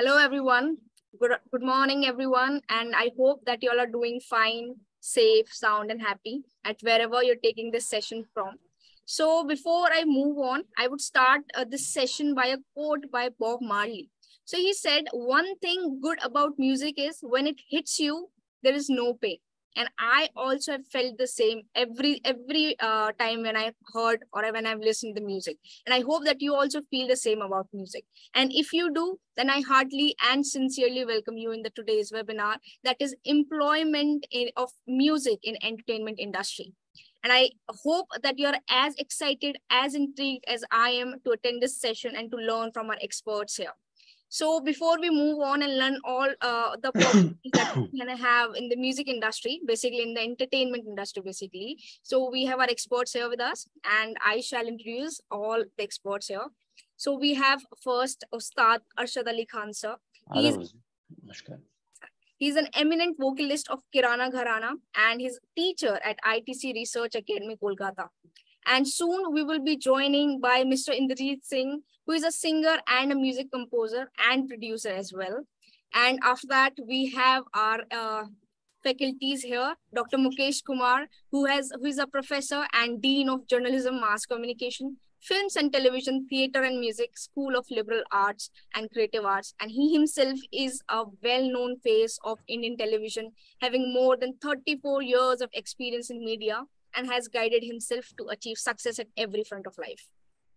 Hello, everyone. Good, good morning, everyone. And I hope that you all are doing fine, safe, sound, and happy at wherever you're taking this session from. So before I move on, I would start uh, this session by a quote by Bob Marley. So he said, one thing good about music is when it hits you, there is no pain and i also have felt the same every every uh, time when i heard or when i've listened to the music. And i hope that you also feel the same about music. And if you do then i heartily and sincerely welcome you in the today's webinar that is employment in, of music in entertainment industry. And i hope that you're as excited as intrigued as i am to attend this session and to learn from our experts here so before we move on and learn all uh, the that we can have in the music industry, basically in the entertainment industry, basically. So we have our experts here with us, and I shall introduce all the experts here. So we have first Ustad Arshad Ali Khan sir. He's, he's an eminent vocalist of Kirana Gharana and his teacher at ITC Research Academy, Kolkata. And soon we will be joining by Mr. Indrajit Singh, who is a singer and a music composer and producer as well. And after that, we have our uh, faculties here, Dr. Mukesh Kumar, who has who is a professor and dean of journalism, mass communication, films and television, theater and music, School of Liberal Arts and Creative Arts. And he himself is a well-known face of Indian television, having more than 34 years of experience in media and has guided himself to achieve success at every front of life.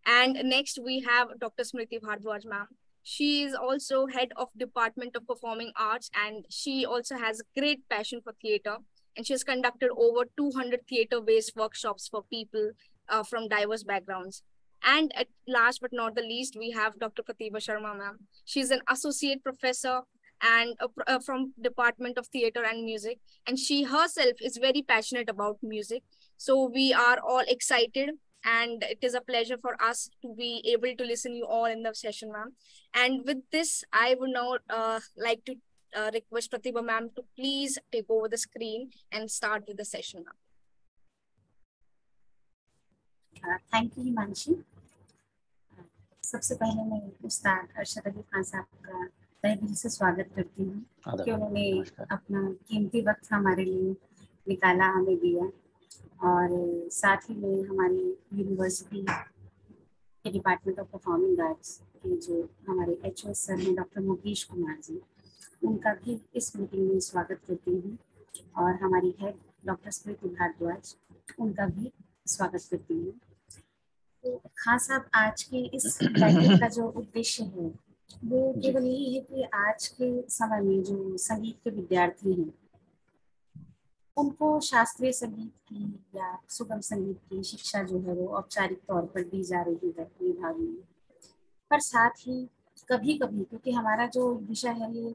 And next we have Dr. Smriti Bhardwaj ma'am. She is also head of Department of Performing Arts and she also has a great passion for theater. And she has conducted over 200 theater-based workshops for people uh, from diverse backgrounds. And at last but not the least, we have Dr. Pratibha Sharma ma'am. She's an associate professor and uh, uh, from Department of Theater and Music. And she herself is very passionate about music. So we are all excited and it is a pleasure for us to be able to listen you all in the session, ma'am. And with this, I would now uh, like to uh, request Pratibha ma'am to please take over the screen and start with the session, ma'am. Uh, thank you, Himanshi. Uh, सबसे पहले मैं उस्ताद अरशद अली खान साहब का तहे दिल से स्वागत करती हूँ कि उन्होंने अपना कीमती वक्त हमारे लिए निकाला हमें दिया और साथ ही में हमारी यूनिवर्सिटी के डिपार्टमेंट ऑफ़ परफॉर्मिंग आर्ट्स के जो हमारे एच ओ सर हैं डॉक्टर मुकेश कुमार जी उनका भी इस मीटिंग में स्वागत करती हूँ। और हमारी हेड डॉक्टर स्मृति भारद्वाज उनका भी स्वागत करती हूँ। तो खान साहब आज के इस बैठक का जो उद्देश्य है वो केवल यही है कि आज के समय में जो संगीत के विद्यार्थी हैं उनको शास्त्रीय संगीत की या सुगम संगीत की शिक्षा जो है वो औपचारिक तौर पर दी जा रही है विभाग में। पर साथ ही कभी कभी क्योंकि हमारा जो विषय है ये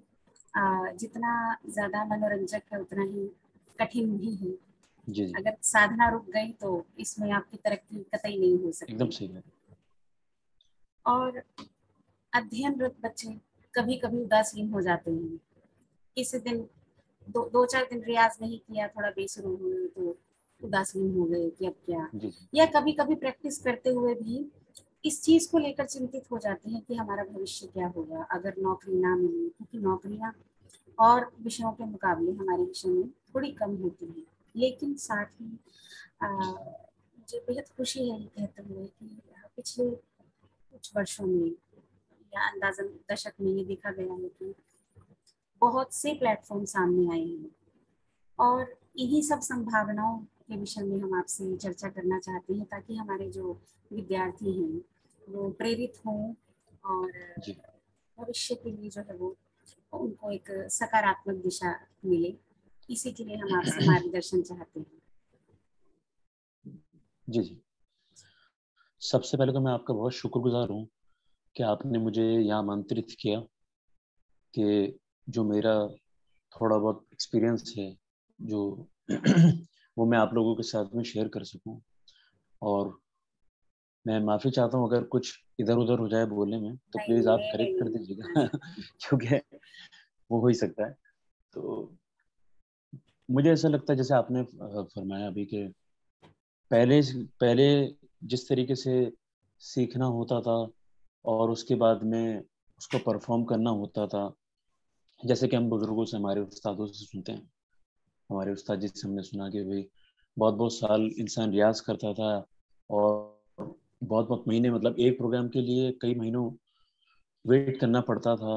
जितना ज़्यादा मनोरंजक है उतना ही कठिन भी है। जी जी। अगर साधना रुक गई तो इसमें आपकी तरक्की कतई नहीं हो सकती। एकदम सही है और अध्ययनरत बच्चे कभी कभी उदासीन हो जाते हैं। किसी दिन दो दो चार दिन रियाज नहीं किया थोड़ा बेसुरू हुए तो उदासीन हो गए कि अब क्या। या कभी कभी प्रैक्टिस करते हुए भी इस चीज़ को लेकर चिंतित हो जाते हैं कि हमारा भविष्य क्या होगा अगर नौकरी ना मिले क्योंकि नौकरियाँ और विषयों के मुकाबले हमारे विषय में थोड़ी कम होती है। लेकिन साथ ही मुझे बेहद खुशी है ये कहते हुए कि पिछले कुछ वर्षों में या अंदाजन दशक में ये देखा गया है कि बहुत से प्लेटफॉर्म सामने आए हैं। और इन्हीं सब संभावनाओं के विषय में हम आपसे चर्चा करना चाहते हैं ताकि हमारे जो विद्यार्थी हैं वो प्रेरित हों और भविष्य के लिए जो है वो उनको एक सकारात्मक दिशा मिले। इसी के लिए हम आपसे मार्गदर्शन चाहते हैं। जी जी। सबसे पहले तो मैं आपका बहुत शुक्रगुजार हूँ कि आपने मुझे यहाँ आमंत्रित किया कि जो मेरा थोड़ा बहुत एक्सपीरियंस है जो वो मैं आप लोगों के साथ में शेयर कर सकूँ। और मैं माफ़ी चाहता हूँ अगर कुछ इधर उधर हो जाए बोलने में तो प्लीज़ आप करेक्ट कर दीजिएगा क्योंकि वो हो ही सकता है। तो मुझे ऐसा लगता है जैसे आपने फरमाया अभी कि पहले पहले जिस तरीके से सीखना होता था और उसके बाद में उसको परफॉर्म करना होता था जैसे कि हम बुज़ुर्गों से, हमारे उस्तादों से सुनते हैं। हमारे उस्ताद जी से हमने सुना कि भाई बहुत बहुत साल इंसान रियाज करता था और बहुत बहुत महीने मतलब एक प्रोग्राम के लिए कई महीनों वेट करना पड़ता था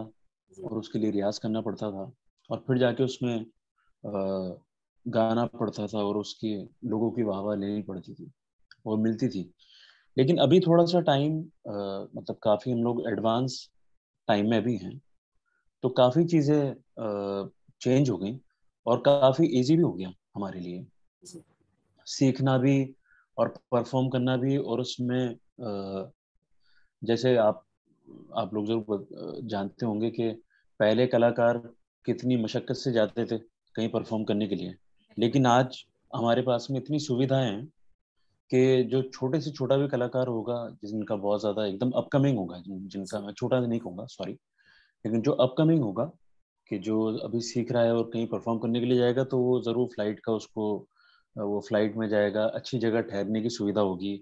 और उसके लिए रियाज करना पड़ता था और फिर जाके उसमें गाना पड़ता था और उसकी लोगों की वाह वाह लेनी पड़ती थी और मिलती थी। लेकिन अभी थोड़ा सा टाइम मतलब काफ़ी हम लोग एडवांस टाइम में भी हैं। तो काफ़ी चीज़ें चेंज हो गई और काफ़ी इजी भी हो गया हमारे लिए। सीखना भी और परफॉर्म करना भी और उसमें जैसे आप आप लोग ज़रूर जानते होंगे कि पहले कलाकार कितनी मशक्क़त से जाते थे कहीं परफॉर्म करने के लिए। लेकिन आज हमारे पास में इतनी सुविधाएँ हैं कि जो छोटे से छोटा भी कलाकार होगा, जिनका बहुत ज़्यादा एकदम अपकमिंग होगा जिनका मैं छोटा नहीं कहूँगा सॉरी लेकिन जो अपकमिंग होगा, कि जो अभी सीख रहा है और कहीं परफॉर्म करने के लिए जाएगा तो वो ज़रूर फ़्लाइट का उसको वो फ़्लाइट में जाएगा, अच्छी जगह ठहरने की सुविधा होगी।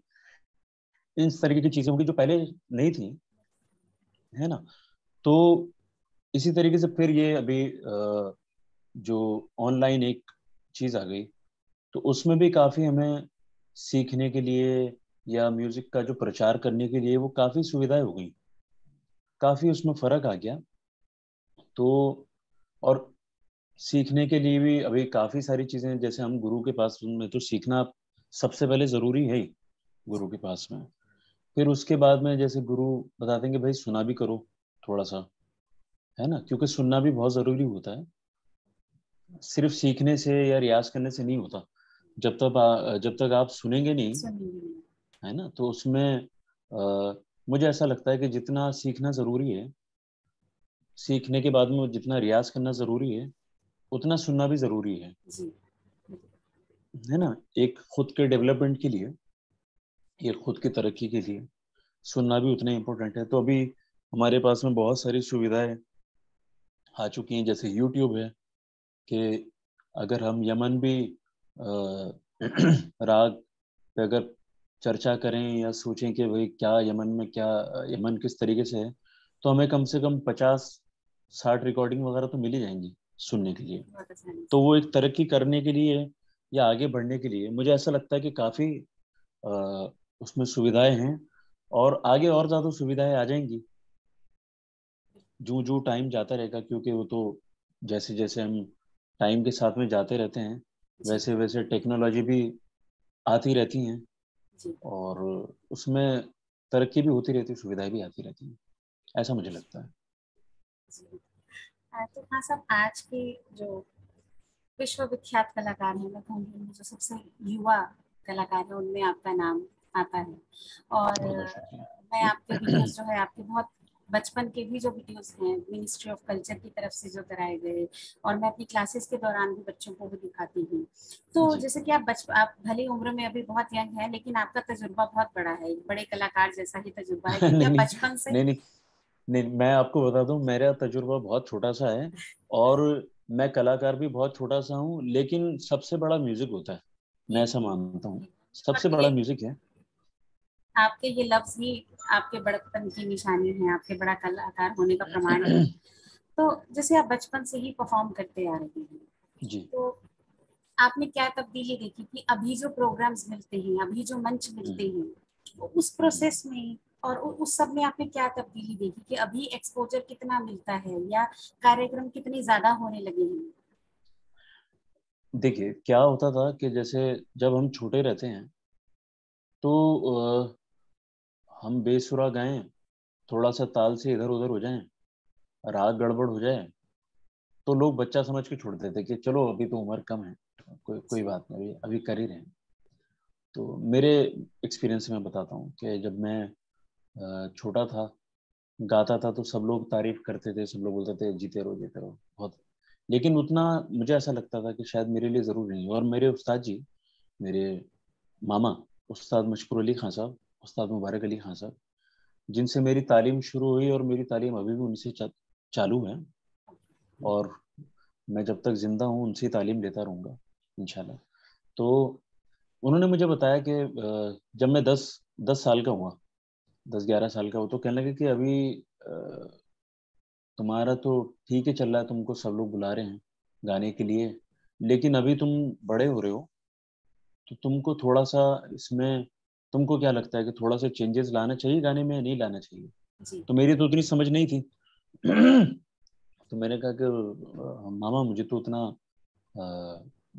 इन तरीके की चीज़ें होंगी जो पहले नहीं थी, है ना? तो इसी तरीके से फिर ये अभी जो ऑनलाइन एक चीज़ आ गई तो उसमें भी काफ़ी हमें सीखने के लिए या म्यूज़िक का जो प्रचार करने के लिए वो काफ़ी सुविधाएँ हो गई। काफ़ी उसमें फ़र्क आ गया। तो और सीखने के लिए भी अभी काफ़ी सारी चीज़ें जैसे हम गुरु के पास में तो सीखना सबसे पहले ज़रूरी है ही गुरु के पास में। फिर उसके बाद में जैसे गुरु बता देंगे भाई सुना भी करो थोड़ा सा है ना? क्योंकि सुनना भी बहुत ज़रूरी होता है। सिर्फ़ सीखने से या रियाज करने से नहीं होता। जब तक जब तक आप सुनेंगे नहीं है ना? तो उसमें आ, मुझे ऐसा लगता है कि जितना सीखना ज़रूरी है सीखने के बाद में जितना रियाज करना ज़रूरी है उतना सुनना भी ज़रूरी है। है ना? एक खुद के डेवलपमेंट के लिए एक खुद की तरक्की के लिए सुनना भी उतना इम्पोर्टेंट है। तो अभी हमारे पास में बहुत सारी सुविधाएँ आ चुकी हैं जैसे यूट्यूब है कि अगर हम यमन भी राग पे अगर चर्चा करें या सोचें कि भाई क्या यमन में क्या यमन किस तरीके से है तो हमें कम से कम पचास साठ रिकॉर्डिंग वगैरह तो मिल ही जाएँगी सुनने के लिए। तो वो एक तरक्की करने के लिए या आगे बढ़ने के लिए मुझे ऐसा लगता है कि काफ़ी उसमें सुविधाएँ हैं और आगे और ज़्यादा सुविधाएँ आ जाएँगी। जो जो टाइम जाता रहेगा क्योंकि वो तो जैसे जैसे हम टाइम के साथ में जाते रहते हैं वैसे वैसे टेक्नोलॉजी भी आती रहती हैं और उसमें तरक्की भी होती रहती है सुविधाएँ भी आती रहती हैं। ऐसा मुझे लगता है। तो हाँ सब आज के जो विश्वविख्यात कलाकार हैं मैं कहूँगी जो सबसे युवा कलाकार है उनमें आपका नाम आता है। और मैं आपके वीडियोस जो है आपके बहुत बचपन के भी जो वीडियोस हैं मिनिस्ट्री ऑफ़ कल्चर की तरफ़ से जो कराए गए और मैं अपनी क्लासेस के दौरान भी बच्चों को भी दिखाती हूँ। तो जैसे कि आप बच आप भले उम्र में अभी बहुत यंग है लेकिन आपका तजुर्बा बहुत बड़ा है। बड़े कलाकार जैसा ही तजुर्बा है बचपन से नहीं नहीं। नहीं मैं आपको बता दूँ मेरा तजुर्बा बहुत छोटा सा है और मैं कलाकार भी बहुत छोटा सा हूँ लेकिन सबसे बड़ा म्यूज़िक होता है मैं ऐसा मानता हूँ। सबसे बड़ा म्यूज़िक है। आपके ये लफ्ज ही आपके बड़पन की निशानी है आपके बड़ा कलाकार होने का प्रमाण है। तो जैसे आप बचपन से ही परफॉर्म करते आ रहे हैं जी। तो आपने क्या तब्दीली देखी कि अभी जो प्रोग्राम्स मिलते हैं अभी जो मंच मिलते हैं तो उस प्रोसेस में और उस सब में आपने क्या तब्दीली देखी कि अभी एक्सपोजर कितना मिलता है या कार्यक्रम कितने ज़्यादा होने लगे हैं? देखिए क्या होता था कि जैसे जब हम छोटे रहते हैं तो आ, हम बेसुरा गाएँ थोड़ा सा ताल से इधर उधर हो जाएँ राग गड़बड़ हो जाए तो लोग बच्चा समझ के छोड़ देते कि चलो अभी तो उम्र कम है कोई कोई बात नहीं अभी अभी कर ही रहे तो मेरे एक्सपीरियंस में बताता हूँ कि जब मैं छोटा था गाता था तो सब लोग तारीफ़ करते थे सब लोग बोलते थे जीते रहो जीते रहो। बहुत। लेकिन उतना मुझे ऐसा लगता था कि शायद मेरे लिए ज़रूर नहीं और मेरे उस्ताद जी मेरे मामा उस्ताद मशकुर अली खान साहब उस्ताद मुबारक अली खान साहब जिनसे मेरी तालीम शुरू हुई और मेरी तालीम अभी भी उनसे चा, चालू है और मैं जब तक ज़िंदा हूँ उनसे तालीम लेता रहूँगा इन तो उन्होंने मुझे बताया कि जब मैं दस दस साल का हुआ दस ग्यारह साल का हुआ तो कहने लगे कि अभी तुम्हारा तो ठीक है चल रहा है तुमको सब लोग बुला रहे हैं गाने के लिए लेकिन अभी तुम बड़े हो रहे हो तो तुमको थोड़ा सा इसमें तुमको क्या लगता है कि थोड़ा सा चेंजेस लाना चाहिए गाने में नहीं लाना चाहिए? तो मेरी तो उतनी समझ नहीं थी। तो मैंने कहा कि मामा मुझे तो उतना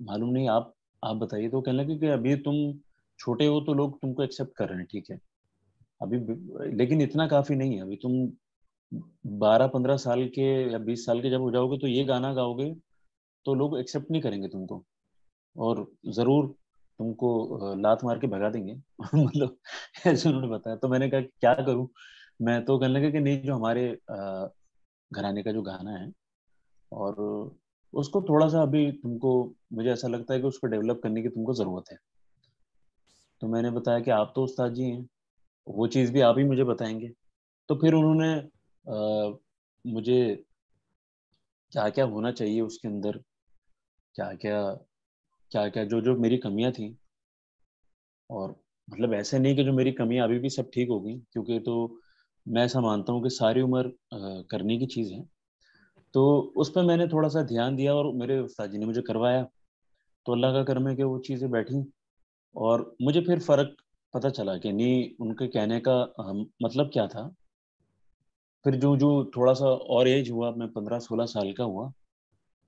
मालूम नहीं आप आप बताइए। तो कहने लगे कि अभी तुम छोटे हो तो लोग तुमको एक्सेप्ट कर रहे हैं ठीक है? अभी लेकिन इतना काफ़ी नहीं है। अभी तुम बारह पंद्रह साल के या बीस साल के जब हो जाओगे तो ये गाना गाओगे तो लोग एक्सेप्ट नहीं करेंगे तुमको। और ज़रूर तुमको लात मार के भगा देंगे। मतलब ऐसे उन्होंने बताया। तो मैंने कहा क्या करूँ? मैं तो कहने लगा कि नहीं, जो हमारे घराने का जो गाना है, और उसको थोड़ा सा अभी तुमको, मुझे ऐसा लगता है कि उसको डेवलप करने की तुमको ज़रूरत है। तो मैंने बताया कि आप तो उस्ताद जी हैं। वो चीज़ भी आप ही मुझे बताएँगे। तो फिर उन्होंने आ, मुझे क्या क्या होना चाहिए उसके अंदर क्या क्या क्या क्या जो जो मेरी कमियाँ थी। और मतलब ऐसे नहीं कि जो मेरी कमियाँ अभी भी सब ठीक होगी क्योंकि तो मैं ऐसा मानता हूँ कि सारी उम्र करने की चीज़ है। तो उस पर मैंने थोड़ा सा ध्यान दिया और मेरे उस्ताद जी ने मुझे करवाया। तो अल्लाह का कर्म है कि वो चीज़ें बैठी। और मुझे फिर फ़र्क पता चला कि नहीं उनके कहने का हम, मतलब क्या था? फिर जो जो थोड़ा सा और एज हुआ मैं पंद्रह सोलह साल का हुआ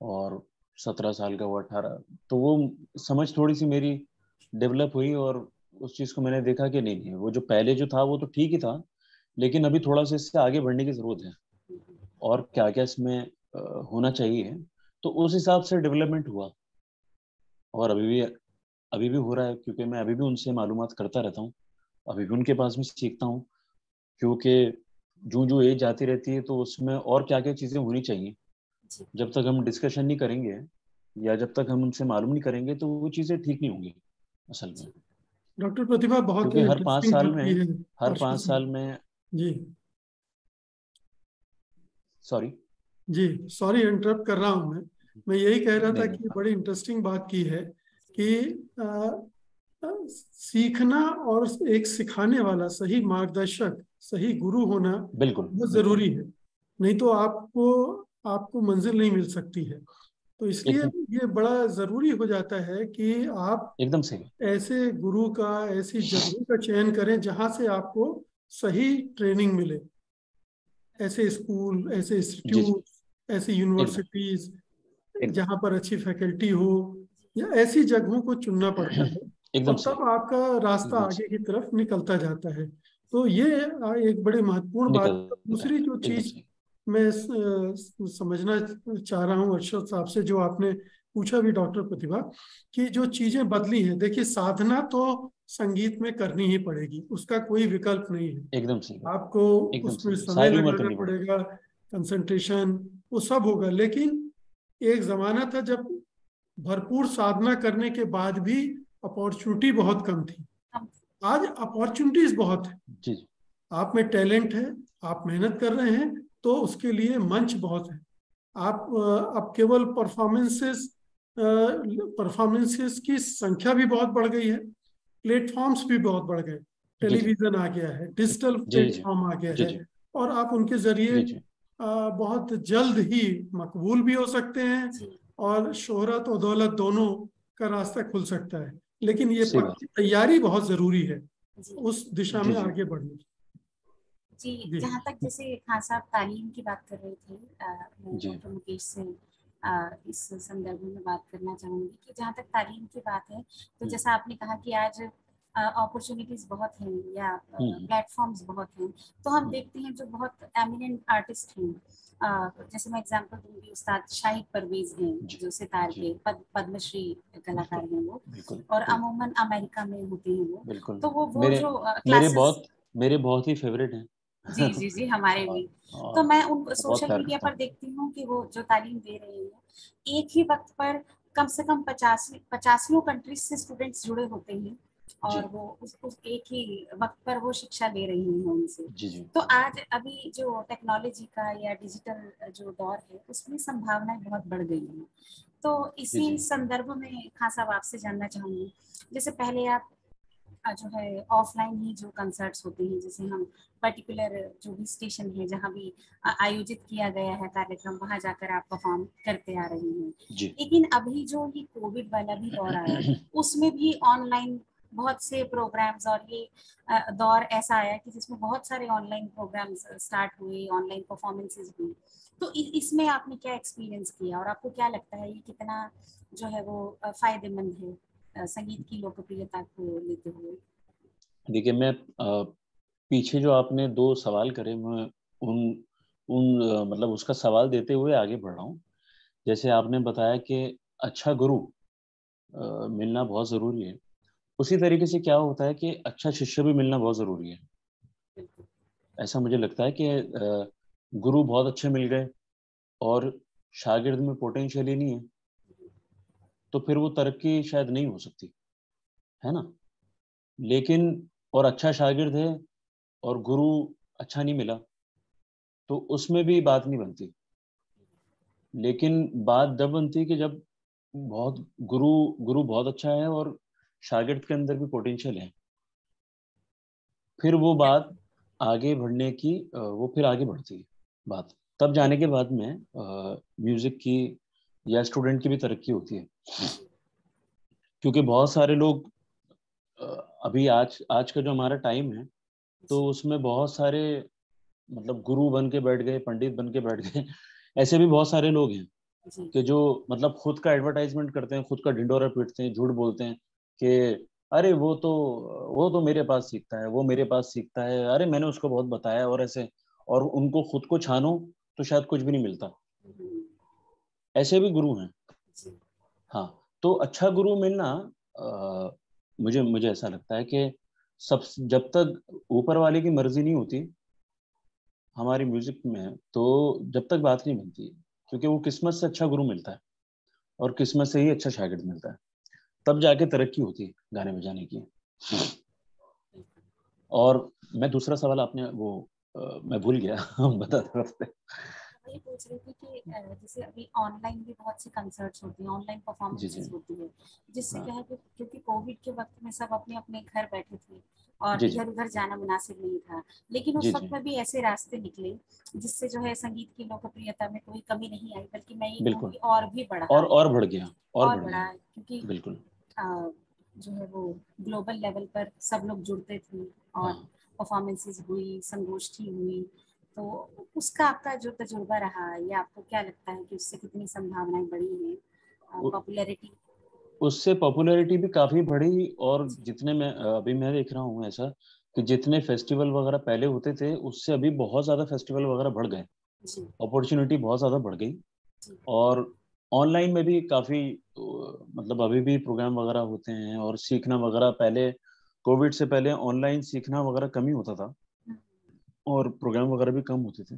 और सत्रह साल का हुआ अठारह तो वो समझ थोड़ी सी मेरी डेवलप हुई और उस चीज़ को मैंने देखा कि नहीं नहीं वो जो पहले जो था वो तो ठीक ही था लेकिन अभी थोड़ा सा इससे आगे बढ़ने की ज़रूरत है और क्या क्या इसमें होना चाहिए। तो उस हिसाब से डेवलपमेंट हुआ और अभी भी अभी भी हो रहा है क्योंकि मैं अभी भी उनसे मालूम करता रहता हूँ अभी भी उनके पास में सीखता हूँ क्योंकि जो जो एज जाती रहती है तो उसमें और क्या क्या चीज़ें होनी चाहिए। जब तक हम डिस्कशन नहीं करेंगे या जब तक हम उनसे मालूम नहीं करेंगे तो वो चीज़ें ठीक नहीं होंगी असल में। डॉक्टर प्रतिभा बहुत हर पाँच साल में हर पाँच साल। में जी। सॉरी जी सॉरी इंटरप्ट कर रहा हूँ मैं। मैं यही कह रहा था कि बड़ी इंटरेस्टिंग बात की है कि आ, सीखना और एक सिखाने वाला सही मार्गदर्शक सही गुरु होना बिल्कुल बहुत ज़रूरी है। नहीं तो आपको आपको मंजिल नहीं मिल सकती है। तो इसलिए ये बड़ा ज़रूरी हो जाता है कि आप एकदम सही। ऐसे गुरु का ऐसी जगह का चयन करें जहाँ से आपको सही ट्रेनिंग मिले। ऐसे स्कूल ऐसे इंस्टीट्यूट ऐसी यूनिवर्सिटीज जहाँ पर अच्छी फैकल्टी हो या ऐसी जगहों को चुनना पड़ता है। एकदम तब आपका रास्ता आगे की तरफ़ निकलता जाता है। तो ये एक बड़ी महत्वपूर्ण बात दूसरी जो चीज़ मैं समझना चाह रहा हूँ अर्षद साहब से जो आपने पूछा भी डॉक्टर प्रतिभा कि जो चीज़ें बदली हैं देखिए साधना तो संगीत में करनी ही पड़ेगी उसका कोई विकल्प नहीं है। एकदम सही आपको उसमें समय लगाना पड़ेगा। कंसंट्रेशन वो सब होगा। लेकिन एक जमाना था जब भरपूर साधना करने के बाद भी अपॉर्चुनिटी बहुत कम थी। आज अपॉर्चुनिटीज़ बहुत है। जी आप में टैलेंट है आप मेहनत कर रहे हैं तो उसके लिए मंच बहुत है। आप अब केवल परफॉर्मेंसेस परफॉर्मेंसेस की संख्या भी बहुत बढ़ गई है प्लेटफॉर्म्स भी बहुत बढ़ गए। टेलीविज़न आ गया है डिजिटल प्लेटफॉर्म आ गया है। और आप उनके ज़रिए बहुत जल्द ही मकबूल भी हो सकते हैं। और शोहरत और दौलत दोनों का रास्ता खुल सकता है। लेकिन ये तैयारी बहुत ज़रूरी है। उस दिशा में आगे बढ़ने की। जी जहाँ तक जैसे खान साहब तालीम की बात कर रहे थे मैं डॉक्टर मुकेश से आ, इस संदर्भ में बात करना चाहूँगी कि जहाँ तक तालीम की बात है तो जैसा आपने कहा कि आज अपॉर्चुनिटीज़ बहुत हैं या प्लेटफॉर्म्स बहुत हैं तो हम देखते हैं जो बहुत एमिनेंट आर्टिस्ट हैं। जैसे मैं एग्जांपल दूँगी उस्ताद शाहिद परवेज हैं जो। सितार के पद, पद्मश्री कलाकार हैं वो। और अमूमन अमेरिका में होते हैं वो। तो वो वो जो मेरे बहुत मेरे बहुत ही फेवरेट हैं। जी जी जी हमारे भी। तो मैं उन सोशल मीडिया पर देखती हूँ कि वो जो तालीम दे रहे हैं एक ही वक्त पर कम से कम पचास पचासियों कंट्रीज़ से स्टूडेंट्स जुड़े होते हैं। और वो उस, उस एक ही वक्त पर वो शिक्षा ले रही हैं उनसे। जी जी। तो आज अभी जो टेक्नोलॉजी का या डिजिटल जो दौर है उसमें संभावनाएँ बहुत बढ़ गई हैं। तो इसी संदर्भ में खास साहब आपसे जानना चाहूँगी जैसे पहले आप जो है ऑफलाइन ही जो कंसर्ट्स होते हैं जैसे हम पर्टिकुलर जो भी स्टेशन है जहाँ भी आयोजित किया गया है कार्यक्रम वहाँ जाकर आप परफॉर्म करते आ रहे हैं। लेकिन अभी जो ये कोविड वाला भी दौर आया उसमें भी ऑनलाइन बहुत से प्रोग्राम्स और ये दौर ऐसा आया कि जिसमें बहुत सारे ऑनलाइन प्रोग्राम्स स्टार्ट हुए ऑनलाइन परफॉर्मेंसेस हुई तो इसमें आपने क्या एक्सपीरियंस किया और आपको क्या लगता है ये कितना जो है वो फ़ायदेमंद है संगीत की लोकप्रियता को लेते हुए? देखिए, मैं पीछे जो आपने दो सवाल करे, मैं उन उन मतलब उसका सवाल देते हुए आगे बढ़ रहा हूँ। जैसे आपने बताया कि अच्छा गुरु मिलना बहुत ज़रूरी है। उसी तरीके से क्या होता है कि अच्छा शिष्य भी मिलना बहुत ज़रूरी है। ऐसा मुझे लगता है कि गुरु बहुत अच्छे मिल गए और शागिर्द में पोटेंशियल ही नहीं है। तो फिर वो तरक्की शायद नहीं हो सकती, है ना? लेकिन और अच्छा शागिर्द है और गुरु अच्छा नहीं मिला तो उसमें भी बात नहीं बनती। लेकिन बात जब बनती कि जब बहुत गुरु गुरु बहुत अच्छा है और शागिर्द के अंदर भी पोटेंशियल है। फिर वो बात आगे बढ़ने की वो फिर आगे बढ़ती है बात। तब जाने के बाद में म्यूज़िक की या स्टूडेंट की भी तरक्की होती है। क्योंकि बहुत सारे लोग अभी आज आज का जो हमारा टाइम है तो उसमें बहुत सारे मतलब गुरु बन के बैठ गए पंडित बन के बैठ गए ऐसे भी बहुत सारे लोग हैं कि जो मतलब खुद का एडवर्टाइजमेंट करते हैं खुद का ढिंडोरा पीटते हैं झूठ बोलते हैं। कि अरे वो तो वो तो मेरे पास सीखता है वो मेरे पास सीखता है अरे मैंने उसको बहुत बताया और ऐसे और उनको खुद को छानो तो शायद कुछ भी नहीं मिलता। ऐसे भी गुरु हैं। हाँ तो अच्छा गुरु मिलना आ, मुझे मुझे ऐसा लगता है कि सब जब तक ऊपर वाले की मर्ज़ी नहीं होती हमारी म्यूज़िक में तो जब तक बात नहीं बनती क्योंकि वो किस्मत से अच्छा गुरु मिलता है और किस्मत से ही अच्छा शागिर्द मिलता है। तब जाके तरक्की होती है गाने बजाने की। और मैं दूसरा सवाल आपने वो आ, मैं भूल गया बता रहा ये पूछ रही थी कि जैसे अभी ऑनलाइन भी बहुत सी कंसर्ट्स होती हैं ऑनलाइन परफॉर्मेंसेस होती है जिससे हाँ। क्या है कि क्योंकि कोविड के वक्त में सब अपने अपने घर बैठे थे और इधर उधर जाना मुनासिब नहीं था लेकिन उस वक्त में भी ऐसे रास्ते निकले जिससे जो है संगीत की लोकप्रियता में कोई कमी नहीं आई बल्कि मैं ये और भी बढ़ा और और बढ़ गया और बढ़ा क्योंकि बिल्कुल। जो है वो ग्लोबल लेवल पर सब लोग जुड़ते थे और परफॉर्मेंसेस हाँ। हुई संगोष्ठी हुई। तो उसका आपका जो तजुर्बा रहा ये आपको क्या लगता है कि उससे कितनी संभावनाएँ बढ़ी हैं? पॉपुलैरिटी उससे पॉपुलैरिटी भी काफ़ी बढ़ी और जितने मैं अभी मैं देख रहा हूँ ऐसा कि जितने फेस्टिवल वगैरह पहले होते थे उससे अभी बहुत ज़्यादा फेस्टिवल वगैरह बढ़ गए। अपॉर्चुनिटी बहुत ज़्यादा बढ़ गई और ऑनलाइन में भी काफ़ी मतलब अभी भी प्रोग्राम वगैरह होते हैं और सीखना वगैरह पहले कोविड से पहले ऑनलाइन सीखना वगैरह कम ही होता था। और प्रोग्राम वगैरह भी कम होते थे।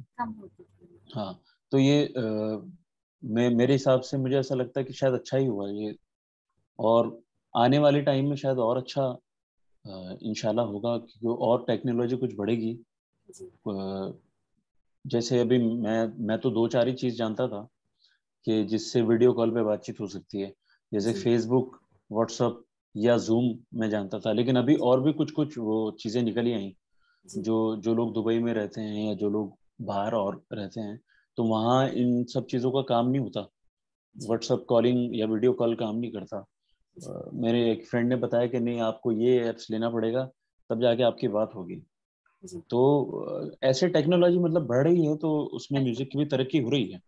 हाँ तो ये आ, मैं मेरे हिसाब से मुझे ऐसा लगता है कि शायद अच्छा ही हुआ ये। और आने वाले टाइम में शायद और अच्छा इनशाला होगा क्योंकि और टेक्नोलॉजी कुछ बढ़ेगी। जैसे अभी मैं मैं तो दो चार ही चीज़ जानता था। कि जिससे वीडियो कॉल पे बातचीत हो सकती है। जैसे फेसबुक व्हाट्सअप या जूम मैं जानता था लेकिन अभी और भी कुछ कुछ वो चीज़ें निकली आई। जो। जो लोग दुबई में रहते हैं या जो लोग बाहर और रहते हैं तो वहाँ इन सब चीज़ों का काम नहीं होता। व्हाट्सअप कॉलिंग या वीडियो कॉल काम नहीं करता। मेरे एक फ्रेंड ने बताया कि नहीं आपको ये ऐप्स लेना पड़ेगा तब जाके आपकी बात होगी। तो ऐसे टेक्नोलॉजी मतलब बढ़ रही है तो उसमें म्यूज़िक की भी तरक्की हो रही है।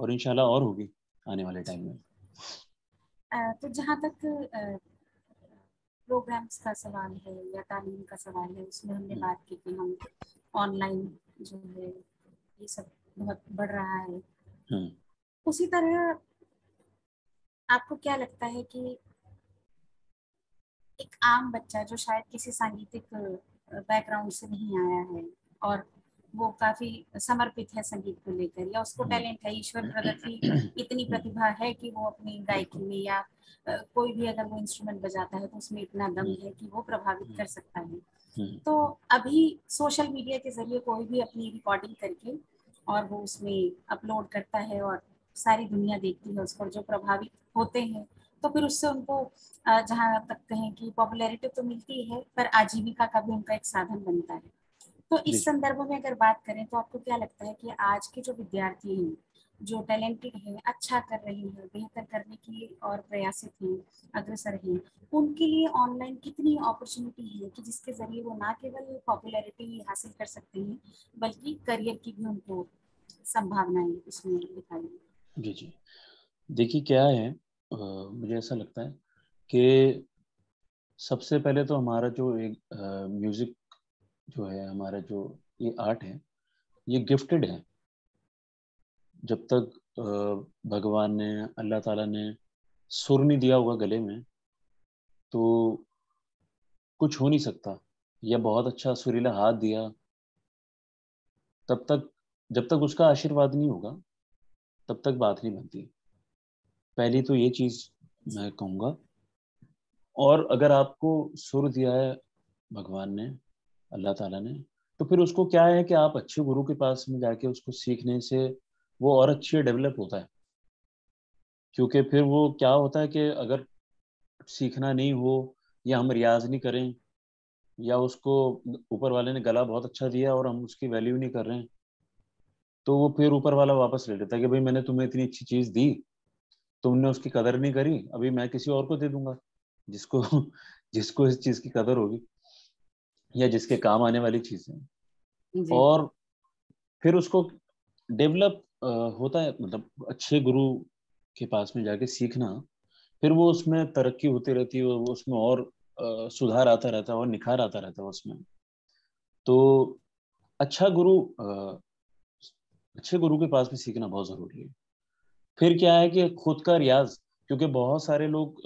और इंशाल्लाह और होगी आने वाले टाइम में तो जहाँ तक प्रोग्राम्स का सवाल है या तालीम का सवाल है उसमें हमने। बात की कि हम ऑनलाइन जो है ये सब बहुत बढ़ रहा है हम्म। उसी तरह आपको क्या लगता है कि एक आम बच्चा जो शायद किसी सांगीतिक बैकग्राउंड से नहीं आया है और वो काफ़ी समर्पित है संगीत को लेकर या उसको टैलेंट हम्म। है ईश्वर प्रदत्त की इतनी प्रतिभा है कि वो अपनी गायकी में या कोई भी अगर वो इंस्ट्रूमेंट बजाता है तो उसमें इतना दम हम्म। है कि वो प्रभावित कर सकता है हम्म। तो अभी सोशल मीडिया के ज़रिए कोई भी अपनी रिकॉर्डिंग करके और वो उसमें अपलोड करता है और सारी दुनिया देखती है उस पर जो प्रभावित होते हैं तो फिर उससे उनको जहाँ तक कहें कि पॉपुलैरिटी तो मिलती है पर आजीविका का भी उनका एक साधन बनता है तो इस संदर्भ में अगर बात करें तो आपको क्या लगता है कि आज के जो विद्यार्थी हैं जो टैलेंटेड हैं अच्छा कर रहे हैं बेहतर करने के लिए और प्रयासित हैं अग्रसर हैं उनके लिए ऑनलाइन कितनी अपॉर्चुनिटी है कि जिसके ज़रिए वो ना केवल पॉपुलैरिटी हासिल कर सकते हैं बल्कि करियर की भी उनको संभावनाएँ इसमें दिखाई जी जी। देखिए क्या है आ, मुझे ऐसा लगता है कि सबसे पहले तो हमारा जो एक म्यूज़िक जो है, हमारा जो ये आर्ट है, ये गिफ्टेड है। जब तक भगवान ने, अल्लाह ताला ने सुर नहीं दिया होगा गले में तो कुछ हो नहीं सकता। या बहुत अच्छा सुरीला हाथ दिया, तब तक, जब तक उसका आशीर्वाद नहीं होगा, तब तक बात नहीं बनती। पहली तो ये चीज़ मैं कहूँगा। और अगर आपको सुर दिया है भगवान ने अल्लाह ताला ने। तो फिर उसको क्या है कि आप अच्छे गुरु के पास में जाके उसको सीखने से वो और अच्छे डेवलप होता है। क्योंकि फिर वो क्या होता है कि अगर सीखना नहीं हो या हम रियाज नहीं करें या उसको ऊपर वाले ने गला बहुत अच्छा दिया और हम उसकी वैल्यू नहीं कर रहे हैं तो वो फिर ऊपर वाला वापस ले लेता है कि भाई मैंने तुम्हें इतनी अच्छी चीज़ दी, तुमने उसकी कदर नहीं करी, अभी मैं किसी और को दे दूँगा, जिसको जिसको इस चीज़ की कदर होगी। या जिसके काम आने वाली चीज़ें। और फिर उसको डेवलप होता है मतलब अच्छे गुरु के पास में जाके सीखना फिर वो उसमें तरक्की होती रहती है वो उसमें और सुधार आता रहता है और निखार आता रहता है उसमें। तो अच्छा गुरु अच्छे गुरु के पास में सीखना बहुत ज़रूरी है। फिर क्या है कि खुद का रियाज क्योंकि बहुत सारे लोग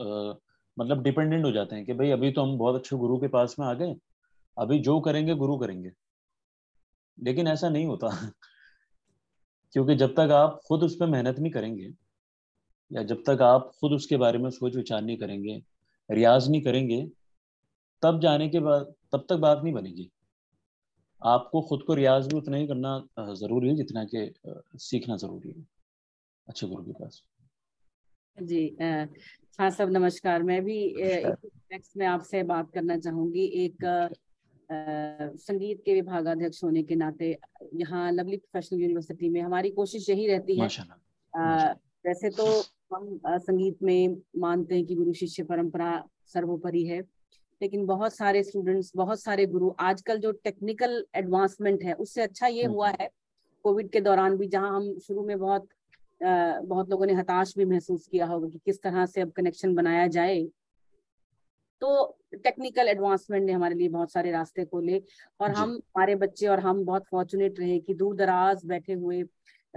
मतलब डिपेंडेंट हो जाते हैं कि भाई अभी तो हम बहुत अच्छे गुरु के पास में आ गए अभी जो करेंगे गुरु करेंगे। लेकिन ऐसा नहीं होता। क्योंकि जब तक आप खुद उस पर मेहनत नहीं करेंगे या जब तक आप खुद उसके बारे में सोच विचार नहीं करेंगे रियाज नहीं करेंगे तब जाने के बाद तब तक बात नहीं बनेगी। आपको खुद को रियाज भी उतना ही करना ज़रूरी है जितना कि सीखना ज़रूरी है। अच्छे गुरु के पास। जी हाँ सब नमस्कार। मैं भी नेक्स्ट में आपसे बात करना चाहूँगी। एक संगीत के विभागाध्यक्ष होने के नाते यहाँ लवली प्रोफेशनल यूनिवर्सिटी में हमारी कोशिश यही रहती है वैसे तो हम संगीत में मानते हैं कि गुरु शिष्य परंपरा सर्वोपरि है लेकिन बहुत सारे स्टूडेंट्स बहुत सारे गुरु आजकल जो टेक्निकल एडवांसमेंट है उससे अच्छा ये हम्म। हुआ है कोविड के दौरान भी जहाँ हम शुरू में बहुत आ, बहुत लोगों ने हताश भी महसूस किया होगा कि किस तरह से अब कनेक्शन बनाया जाए तो टेक्निकल एडवांसमेंट ने हमारे लिए बहुत सारे रास्ते खोले और हम हमारे बच्चे और हम बहुत फॉर्चुनेट रहे कि दूर दराज बैठे हुए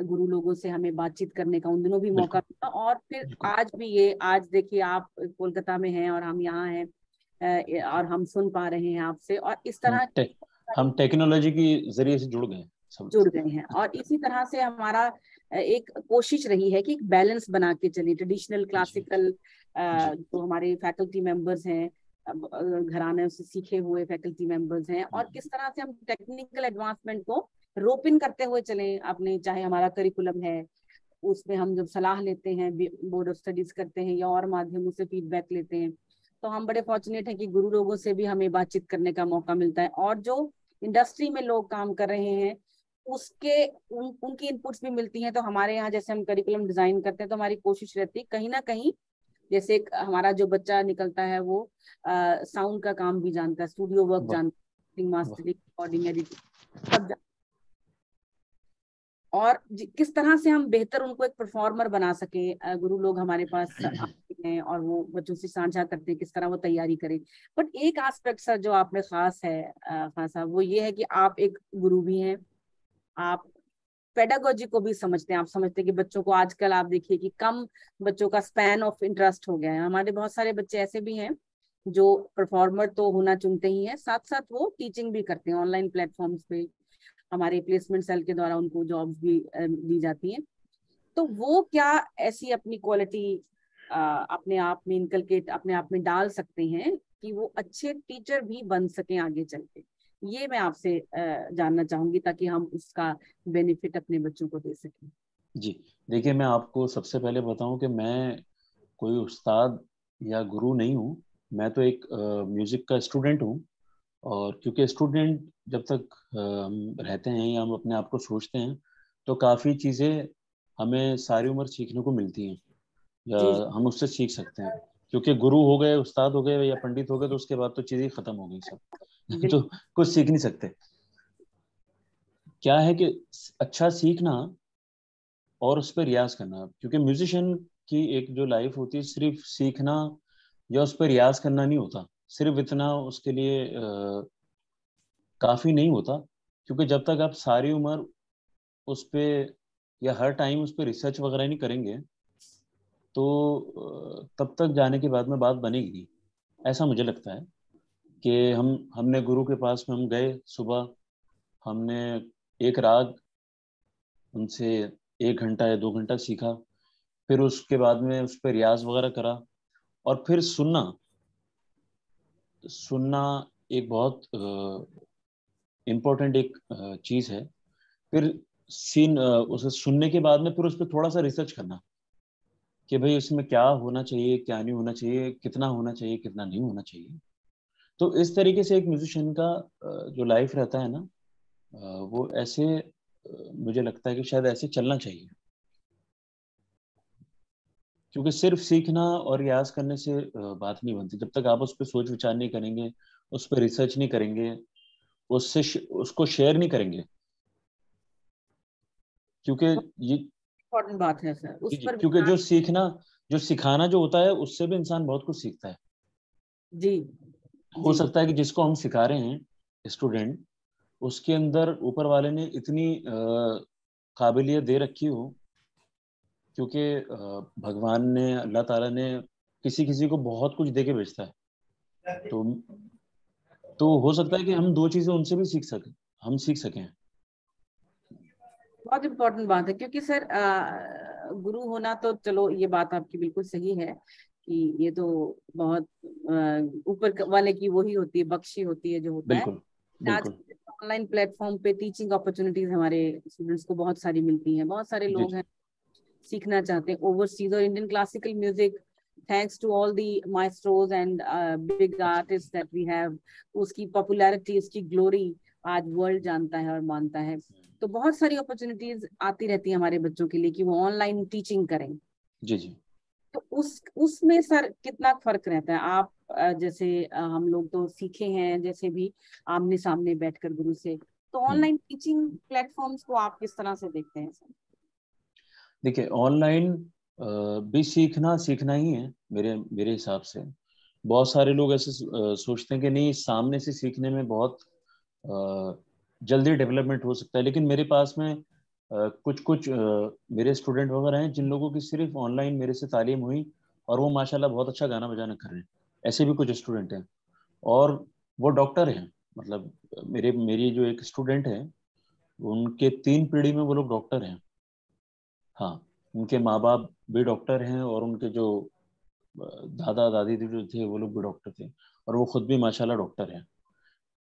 गुरु लोगों से हमें बातचीत करने का उन दिनों भी मौका मिला और फिर आज भी ये आज देखिए आप कोलकाता में हैं और हम यहाँ हैं और हम सुन पा रहे हैं आपसे और इस तरह हम, टे, हम टेक्नोलॉजी की ज़रिए से जुड़ गए जुड़ गए हैं और इसी तरह से हमारा एक कोशिश रही है कि एक बैलेंस बना के चले ट्रेडिशनल क्लासिकल जो। हमारे फैकल्टी मेंबर्स हैं घराने से सीखे हुए फैकल्टी मेंबर्स हैं और किस तरह से हम टेक्निकल एडवांसमेंट को रोप इन करते हुए चले अपने चाहे हमारा करिकुलम है उसमें हम जब सलाह लेते हैं बोर्ड ऑफ़ स्टडीज़ करते हैं या और माध्यमों से फीडबैक लेते हैं तो हम बड़े फॉर्चुनेट हैं कि गुरु लोगों से भी हमें बातचीत करने का मौका मिलता है और जो इंडस्ट्री में लोग काम कर रहे हैं उसके उन, उनकी इनपुट्स भी मिलती हैं। तो हमारे यहाँ जैसे हम करिकुलम डिज़ाइन करते हैं तो हमारी कोशिश रहती है कहीं ना कहीं जैसे हमारा जो बच्चा निकलता है वो साउंड का काम भी जानता है स्टूडियो वर्क जानता है मास्टरिंग रिकॉर्डिंग एडिटिंग सब और किस तरह से हम बेहतर उनको एक परफॉर्मर बना सके गुरु लोग हमारे पास आते हैं और वो बच्चों से साझा करते हैं किस तरह वो तैयारी करें। बट एक एस्पेक्ट सर जो आप में खास है खास वो ये है कि आप एक गुरु भी हैं आप पेडागोजी को भी समझते हैं। आप समझते हैं कि बच्चों को आजकल आप देखिए कि कम बच्चों का स्पैन ऑफ़ इंटरेस्ट हो गया है। हमारे बहुत सारे बच्चे ऐसे भी हैं जो परफॉर्मर तो होना चुनते ही है साथ साथ वो टीचिंग भी करते हैं ऑनलाइन प्लेटफॉर्म्स पे, हमारे प्लेसमेंट सेल के द्वारा उनको जॉब्स भी दी जाती हैं। तो वो क्या ऐसी अपनी क्वालिटी अपने आप में इनकलकेट अपने आप में डाल सकते हैं कि वो अच्छे टीचर भी बन सके आगे चल के? ये मैं आपसे जानना चाहूँगी ताकि हम उसका बेनिफिट अपने बच्चों को दे सकें। जी देखिए मैं आपको सबसे पहले बताऊँ कि मैं कोई उस्ताद या गुरु नहीं हूँ मैं तो एक म्यूज़िक का स्टूडेंट हूँ और क्योंकि स्टूडेंट जब तक हम रहते हैं या हम अपने आप को सोचते हैं तो काफ़ी चीज़ें हमें सारी उम्र सीखने को मिलती हैं या हम उससे सीख सकते हैं। क्योंकि गुरु हो गए उस्ताद हो गए या पंडित हो गए तो उसके बाद तो चीज़ें खत्म हो गई सब। तो कुछ सीख नहीं सकते। क्या है कि अच्छा सीखना और उस पर रियाज करना। क्योंकि म्यूजिशियन की एक जो लाइफ होती है सिर्फ़ सीखना या उस पर रियाज करना नहीं होता। सिर्फ़ इतना उसके लिए आ, काफ़ी नहीं होता। क्योंकि जब तक आप सारी उम्र उस पर या हर टाइम उस पर रिसर्च वगैरह नहीं करेंगे तो तब तक जाने के बाद में बात बनेगी ऐसा मुझे लगता है। कि हम, हमने गुरु के पास में हम गए सुबह। हमने एक राग, उनसे एक घंटा या दो घंटा सीखा। फिर उसके बाद में उस पर रियाज वगैरह करा और फिर सुनना। सुनना एक बहुत इम्पोर्टेंट एक चीज़ है। फिर सीन उसे सुनने के बाद में फिर उस पर थोड़ा सा रिसर्च करना कि भाई उसमें क्या होना चाहिए, क्या नहीं होना चाहिए, कितना होना चाहिए, कितना नहीं होना चाहिए। तो इस तरीके से एक म्यूजिशियन का जो लाइफ रहता है ना वो ऐसे मुझे लगता है कि शायद ऐसे चलना चाहिए। क्योंकि सिर्फ़ सीखना और रियाज करने से बात नहीं बनती। जब तक आप उस पर सोच विचार नहीं करेंगे उस पर रिसर्च नहीं करेंगे उससे उसको शेयर नहीं करेंगे। क्योंकि ये इम्पोर्टेंट बात है सर उस पर क्योंकि जो सीखना जो सिखाना जो होता है उससे भी इंसान बहुत कुछ सीखता है। जी। हो सकता है कि जिसको हम सिखा रहे हैं स्टूडेंट उसके अंदर ऊपर वाले ने इतनी काबिलियत दे रखी हो क्योंकि भगवान ने अल्लाह ताला ने किसी किसी को बहुत कुछ दे के भेजता है। तो तो हो सकता है कि हम दो चीज़ें उनसे भी सीख सकें हम सीख सकें। बहुत इम्पोर्टेंट बात है क्योंकि सर गुरु होना तो चलो ये बात आपकी बिल्कुल सही है कि ये तो बहुत ऊपर वाले की वही होती है बख्शी होती है जो होता है। आज ऑनलाइन प्लेटफॉर्म पे टीचिंग अपॉर्चुनिटीज़ हमारे स्टूडेंट्स को बहुत सारी मिलती हैं बहुत सारे लोग हैं सीखना चाहते हैं ओवरसीज और Indian classical music thanks to all the maestros and big artist that we have उसकी पॉपुलैरिटी उसकी ग्लोरी आज वर्ल्ड जानता है और मानता है। तो बहुत सारी अपॉर्चुनिटीज़ आती रहती है हमारे बच्चों के लिए कि वो ऑनलाइन टीचिंग करें। जी जी। तो उस उसमें सर कितना फ़र्क रहता है? आप जैसे हम लोग तो सीखे हैं जैसे भी आमने सामने बैठकर गुरु से तो ऑनलाइन टीचिंग प्लेटफॉर्म्स को आप किस तरह से देखते हैं सर? देखिए ऑनलाइन भी सीखना सीखना ही है मेरे मेरे हिसाब से। बहुत सारे लोग ऐसे सोचते हैं कि नहीं सामने से सीखने में बहुत जल्दी डेवलपमेंट हो सकता है लेकिन मेरे पास में कुछ कुछ मेरे स्टूडेंट वगैरह हैं, जिन लोगों की सिर्फ़ ऑनलाइन मेरे से तालीम हुई और वो माशाल्लाह बहुत अच्छा गाना बजाना कर रहे हैं। ऐसे भी कुछ स्टूडेंट हैं। और वो डॉक्टर हैं मतलब मेरे, मेरी जो एक स्टूडेंट है, उनके तीन पीढ़ी में वो लोग डॉक्टर हैं। हाँ उनके माँ बाप भी डॉक्टर हैं और उनके जो दादा, दादी जो थे, वो लोग भी डॉक्टर थे और वो खुद भी माशाल्लाह डॉक्टर हैं।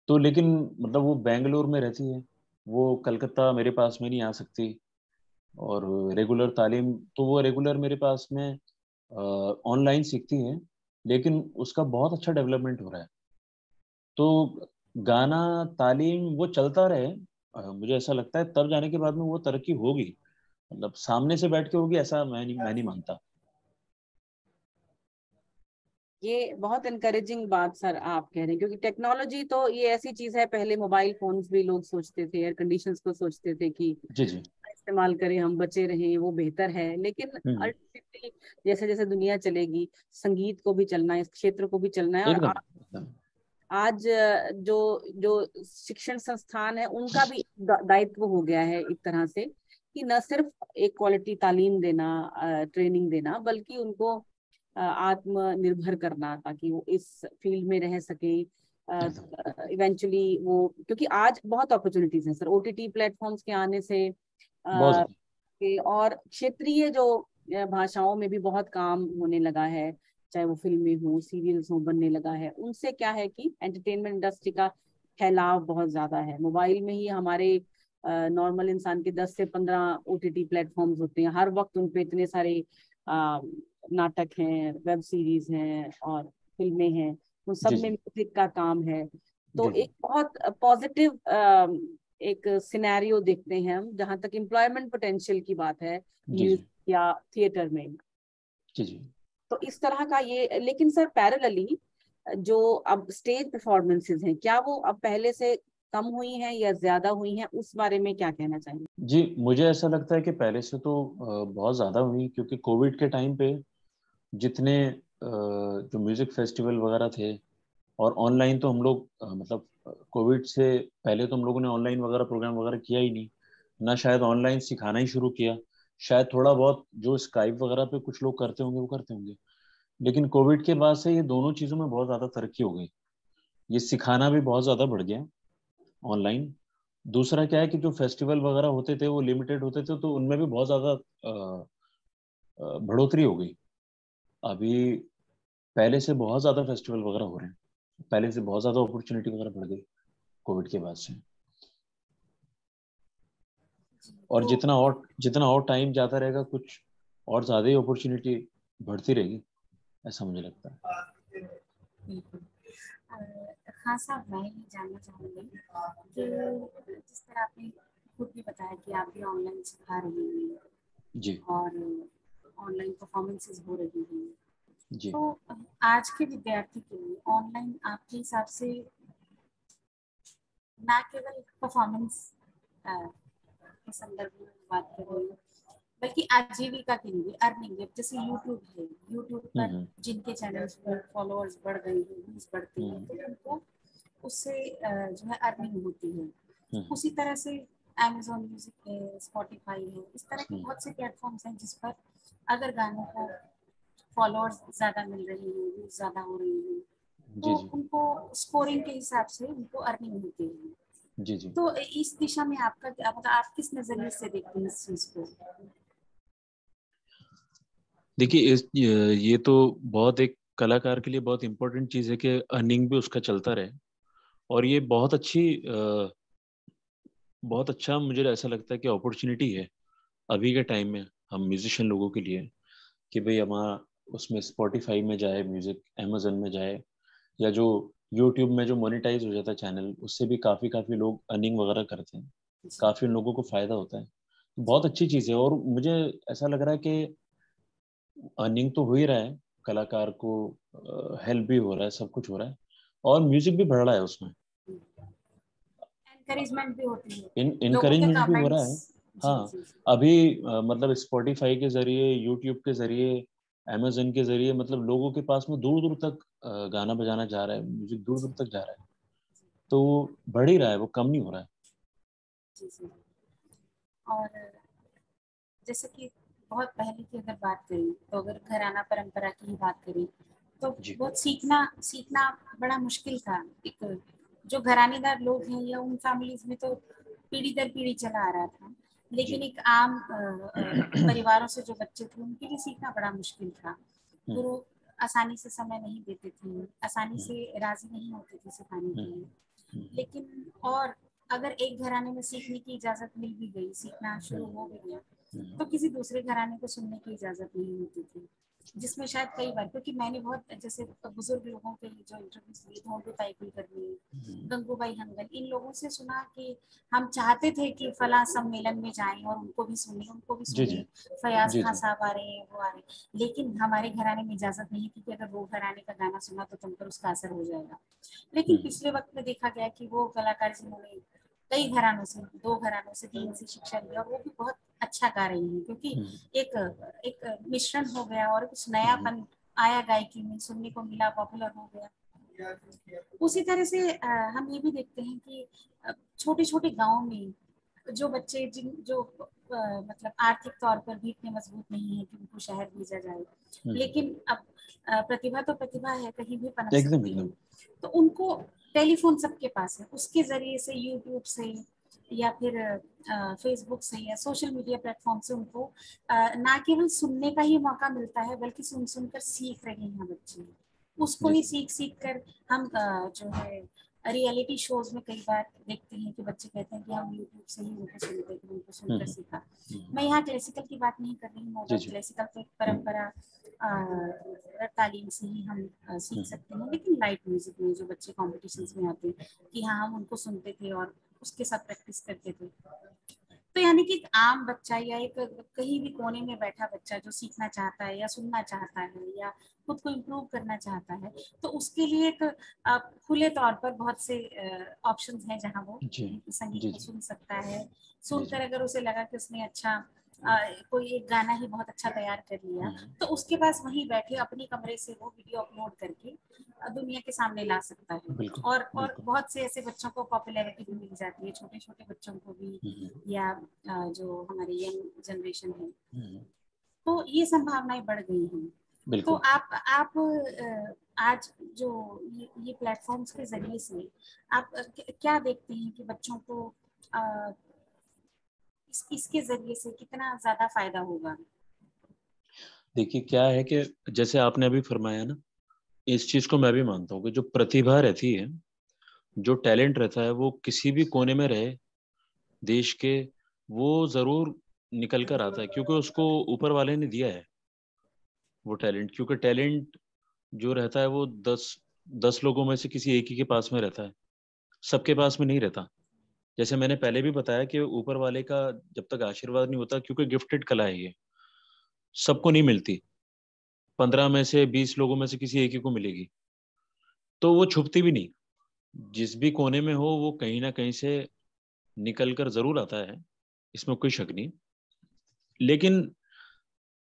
तो लेकिन मतलब वो बेंगलोर में रहती है वो कलकत्ता मेरे पास में नहीं आ सकती। और रेगुलर तालीम तो वो रेगुलर मेरे पास में ऑनलाइन सीखती है, लेकिन उसका बहुत अच्छा डेवलपमेंट हो रहा है। तो गाना, तालीम वो चलता रहे मुझे ऐसा लगता है, तब जाने के बाद में वो तरक्की होगी। मतलब सामने से बैठ के होगी, ऐसा मैं नहीं मैं नहीं मानता। ये बहुत इनकरेजिंग बात सर आप कह रहे हैं क्योंकि टेक्नोलॉजी तो ये ऐसी चीज़ है पहले मोबाइल फोन्स भी लोग सोचते थे एयर कंडीशंस को सोचते थे कि जी जी इस्तेमाल करें हम बचे रहें वो बेहतर है लेकिन अल्टीमेटली हम्म। जैसे जैसे दुनिया चलेगी संगीत को भी चलना है इस क्षेत्र को भी चलना है और आज जो जो शिक्षण संस्थान है उनका भी दायित्व हो गया है एक तरह से कि न सिर्फ़ एक क्वालिटी तालीम देना ट्रेनिंग देना बल्कि उनको आत्मनिर्भर करना ताकि वो इस फ़ील्ड में रह सके। इवेंचुअली uh, वो क्योंकि आज बहुत अपॉर्चुनिटीज़ हैं सर ओटीटी प्लेटफॉर्म्स के आने से आ, और क्षेत्रीय जो भाषाओं में भी बहुत काम होने लगा है चाहे वो फ़िल्में हो सीरियल्स हो बनने लगा है उनसे क्या है कि एंटरटेनमेंट इंडस्ट्री का फैलाव बहुत ज़्यादा है। मोबाइल में ही हमारे नॉर्मल इंसान के 10 से 15 ओटीटी प्लेटफॉर्म्स होते हैं हर वक्त उन पे इतने सारे नाटक हैं वेब सीरीज़ हैं और फ़िल्में हैं उन सब में म्यूज़िक का काम है। तो एक बहुत पॉजिटिव एक सिनेरियो देखते हैं हम जहाँ तक एम्प्लॉयमेंट पोटेंशियल की बात है म्यूज़िक या थिएटर में। जी जी। तो इस तरह का ये लेकिन सर पैरेलली जो अब स्टेज परफॉर्मेंसेज हैं क्या वो अब पहले से कम हुई हैं या ज़्यादा हुई हैं? उस बारे में क्या कहना चाहेंगे? जी मुझे ऐसा लगता है कि पहले से तो बहुत ज़्यादा हुई क्योंकि कोविड के टाइम पे जितने जो म्यूज़िक फेस्टिवल वगैरह थे और ऑनलाइन तो हम लोग मतलब कोविड से पहले तो हम लोगों ने ऑनलाइन वगैरह प्रोग्राम वगैरह किया ही नहीं। ना शायद ऑनलाइन सिखाना ही शुरू किया। शायद थोड़ा बहुत जो स्काइप वगैरह पे कुछ लोग करते होंगे, वो करते होंगे। लेकिन कोविड के बाद से ये दोनों चीज़ों में बहुत ज़्यादा तरक्की हो गई। ये सिखाना भी बहुत ज़्यादा बढ़ गया ऑनलाइन दूसरा क्या है कि जो फेस्टिवल वगैरह होते थे, वो लिमिटेड होते थे तो उनमें भी बहुत ज़्यादा बढ़ोतरी हो गई। अभी पहले से बहुत ज़्यादा फेस्टिवल वगैरह हो रहे हैं। पहले से बहुत ज़्यादा अपॉर्चुनिटी वगैरह बढ़ गई कोविड के बाद से। और जितना और जितना और टाइम जाता रहेगा कुछ और ज़्यादा ही अपॉर्चुनिटी बढ़ती रहेगी ऐसा मुझे लगता है। हाँ साहब मैं ये जानना चाहूँगी कि जिस तरह आपने खुद भी बताया कि आप भी ऑनलाइन सिखा रही हैं जी। और ऑनलाइन परफॉर्मेंसेस हो रही हैं। तो आज के विद्यार्थी के लिए ऑनलाइन आपके हिसाब से ना केवल परफॉर्मेंस के संदर्भ में बात कर रही हूँ बल्कि आजीविका के लिए अर्निंग जैसे यूट्यूब है। यूट्यूब पर हम्म, हम्म। जिनके चैनल्स पर फॉलोअर्स बढ़ गए हैं व्यूज़ बढ़ते हैं तो उनको उससे जो है अर्निंग होती है। हम्म। उसी तरह से अमेजोन म्यूज़िक है स्पॉटिफाई है इस तरह के बहुत से प्लेटफॉर्म्स हैं जिस पर अगर गानों को फॉलोअर्स ज़्यादा मिल रहे हैं व्यूज़ ज़्यादा हो रहे हैं तो उनको स्कोरिंग के हिसाब से उनको अर्निंग होती है। जी जी। तो इस दिशा में आपका मतलब आप किस नज़रिए से देखते हैं इस चीज़ को? देखिए इस ये तो बहुत एक कलाकार के लिए बहुत इम्पोर्टेंट चीज़ है कि अर्निंग भी उसका चलता रहे। और ये बहुत अच्छी बहुत अच्छा मुझे ऐसा लगता है कि अपॉर्चुनिटी है अभी के टाइम में हम म्यूजिशियन लोगों के लिए कि भाई हमारा उसमें स्पॉटिफाई में जाए म्यूज़िक अमेजन में जाए या जो यूट्यूब में जो मोनिटाइज हो जाता है चैनल उससे भी काफ़ी काफ़ी लोग अर्निंग वगैरह करते हैं। काफ़ी उन लोगों को फ़ायदा होता है। बहुत अच्छी चीज़ है और मुझे ऐसा लग रहा है कि अर्निंग तो हो ही रहा है, कलाकार को हेल्प भी हो रहा है, सब कुछ हो रहा है और म्यूज़िक भी बढ़ रहा है उसमें। इनकरेजमेंट भी होती है। इनकरेजमेंट भी हो रहा है। हाँ अभी मतलब स्पॉटिफाई के ज़रिए यूट्यूब के ज़रिए अमेजन के ज़रिए मतलब लोगों के पास में दूर दूर तक गाना बजाना जा रहा है म्यूज़िक दूर दूर तक जा रहा है। तो वो बढ़ ही रहा है वो कम नहीं हो रहा है। जी जी। और जैसे कि बहुत पहले की अगर बात करें तो अगर घराना परंपरा की ही बात करें तो बहुत सीखना सीखना बड़ा मुश्किल था। एक जो घरानेदार लोग हैं या उन फैमिलीज़ में तो पीढ़ी दर पीढ़ी चला आ रहा था। लेकिन एक आम परिवारों से जो बच्चे थे उनके लिए सीखना बड़ा मुश्किल था। गुरु हम्म। आसानी से समय नहीं देते थे आसानी हम्म। से राज़ी नहीं होते थे सिखाने के लिए। हम्म। लेकिन और अगर एक घराने में सीखने की इजाज़त मिल भी गई सीखना शुरू हो भी गया तो किसी दूसरे घराने को सुनने की इजाज़त नहीं होती थी। जिसमें शायद कई बार क्योंकि मैंने बहुत जैसे बुज़ुर्ग लोगों के जो इंटरव्यूज़ लिए धोंडू ताई कुलकर्णी। गंगूबाई हंगल इन लोगों से सुना कि हम चाहते थे कि फला सम्मेलन में जाएँ और उनको भी सुने उनको भी सुने। फयाज खान साहब आ रहे हैं वो आ रहे हैं। लेकिन हमारे घराने में इजाज़त नहीं थी कि अगर वो घराने का गाना सुना तो तुम पर उसका असर हो जाएगा। लेकिन हम्म। पिछले वक्त में देखा गया कि वो कलाकार जिन्होंने कई घरानों से दो घरानों से तीन से शिक्षा लिया और वो भी बहुत अच्छा गा रही है क्योंकि हम्म। एक एक मिश्रण हो गया और कुछ नयापन। आया गायकी में सुनने को मिला पॉपुलर हो गया उसी तरह से हम ये भी देखते हैं कि छोटे छोटे गाँव में जो बच्चे जिन जो मतलब आर्थिक तौर पर भी इतने मज़बूत नहीं है कि उनको शहर भेजा जाए हम्म। लेकिन अब प्रतिभा तो प्रतिभा है कहीं भी पनप सकती है तो उनको टेलीफोन सबके पास है। उसके ज़रिए से यूट्यूब से या फिर फेसबुक से या सोशल मीडिया प्लेटफॉर्म से उनको ना केवल सुनने का ही मौका मिलता है बल्कि सुन सुनकर सीख रहे हैं बच्चे। उसको ही सीख सीख कर हम जो है रियलिटी शोज़ में कई बार देखते हैं कि बच्चे कहते हैं कि हम यूट्यूब से ही उनको सुनते हैं उनको सुनकर हम्म। सीखा हम्म। मैं यहाँ क्लासिकल की बात नहीं कर रही हूँ क्लासिकल तो एक परंपरा तालीम से ही हम सीख हम्म। सकते हैं लेकिन लाइट म्यूज़िक में जो बच्चे कॉम्पिटिशन में आते हैं कि हाँ हम उनको सुनते थे और उसके साथ प्रैक्टिस करते थे तो यानी कि एक आम बच्चा या एक कहीं भी कोने में बैठा बच्चा जो सीखना चाहता है या सुनना चाहता है या खुद को इम्प्रूव करना चाहता है तो उसके लिए एक खुले तौर पर बहुत से ऑप्शन हैं जहाँ वो संगीत सुन सकता है। सुनकर अगर उसे लगा कि उसने अच्छा आ, कोई एक गाना ही बहुत अच्छा तैयार कर लिया हम्म। तो उसके पास वहीं बैठे अपनी कमरे से वो वीडियो अपलोड करके दुनिया के सामने ला सकता है और और बहुत से ऐसे बच्चों को पॉपुलैरिटी भी मिल जाती है छोटे छोटे बच्चों को भी हम्म। या जो हमारे यंग जनरेशन है हम्म। तो ये संभावनाएँ बढ़ गई हैं तो आप आप आज जो ये, ये प्लेटफॉर्म्स के ज़रिए से आप क्या देखते हैं कि बच्चों को इस, इसके ज़रिए से कितना ज़्यादा फ़ायदा होगा? देखिए क्या है कि जैसे आपने अभी फरमाया ना इस चीज़ को मैं भी मानता हूँ कि जो प्रतिभा रहती है जो टैलेंट रहता है वो किसी भी कोने में रहे देश के वो ज़रूर निकल कर आता है क्योंकि उसको ऊपर वाले ने दिया है वो टैलेंट। क्योंकि टैलेंट जो रहता है वो दस दस लोगों में से किसी एक ही के पास में रहता है सबके पास में नहीं रहता। जैसे मैंने पहले भी बताया कि ऊपर वाले का जब तक आशीर्वाद नहीं होता, क्योंकि गिफ्टेड कला है ये, सबको नहीं मिलती। पंद्रह में से बीस लोगों में से किसी एक ही को मिलेगी। तो वो छुपती भी नहीं। जिस भी कोने में हो, वो कहीं ना कहीं से निकल कर ज़रूर आता है। इसमें कोई शक नहीं। लेकिन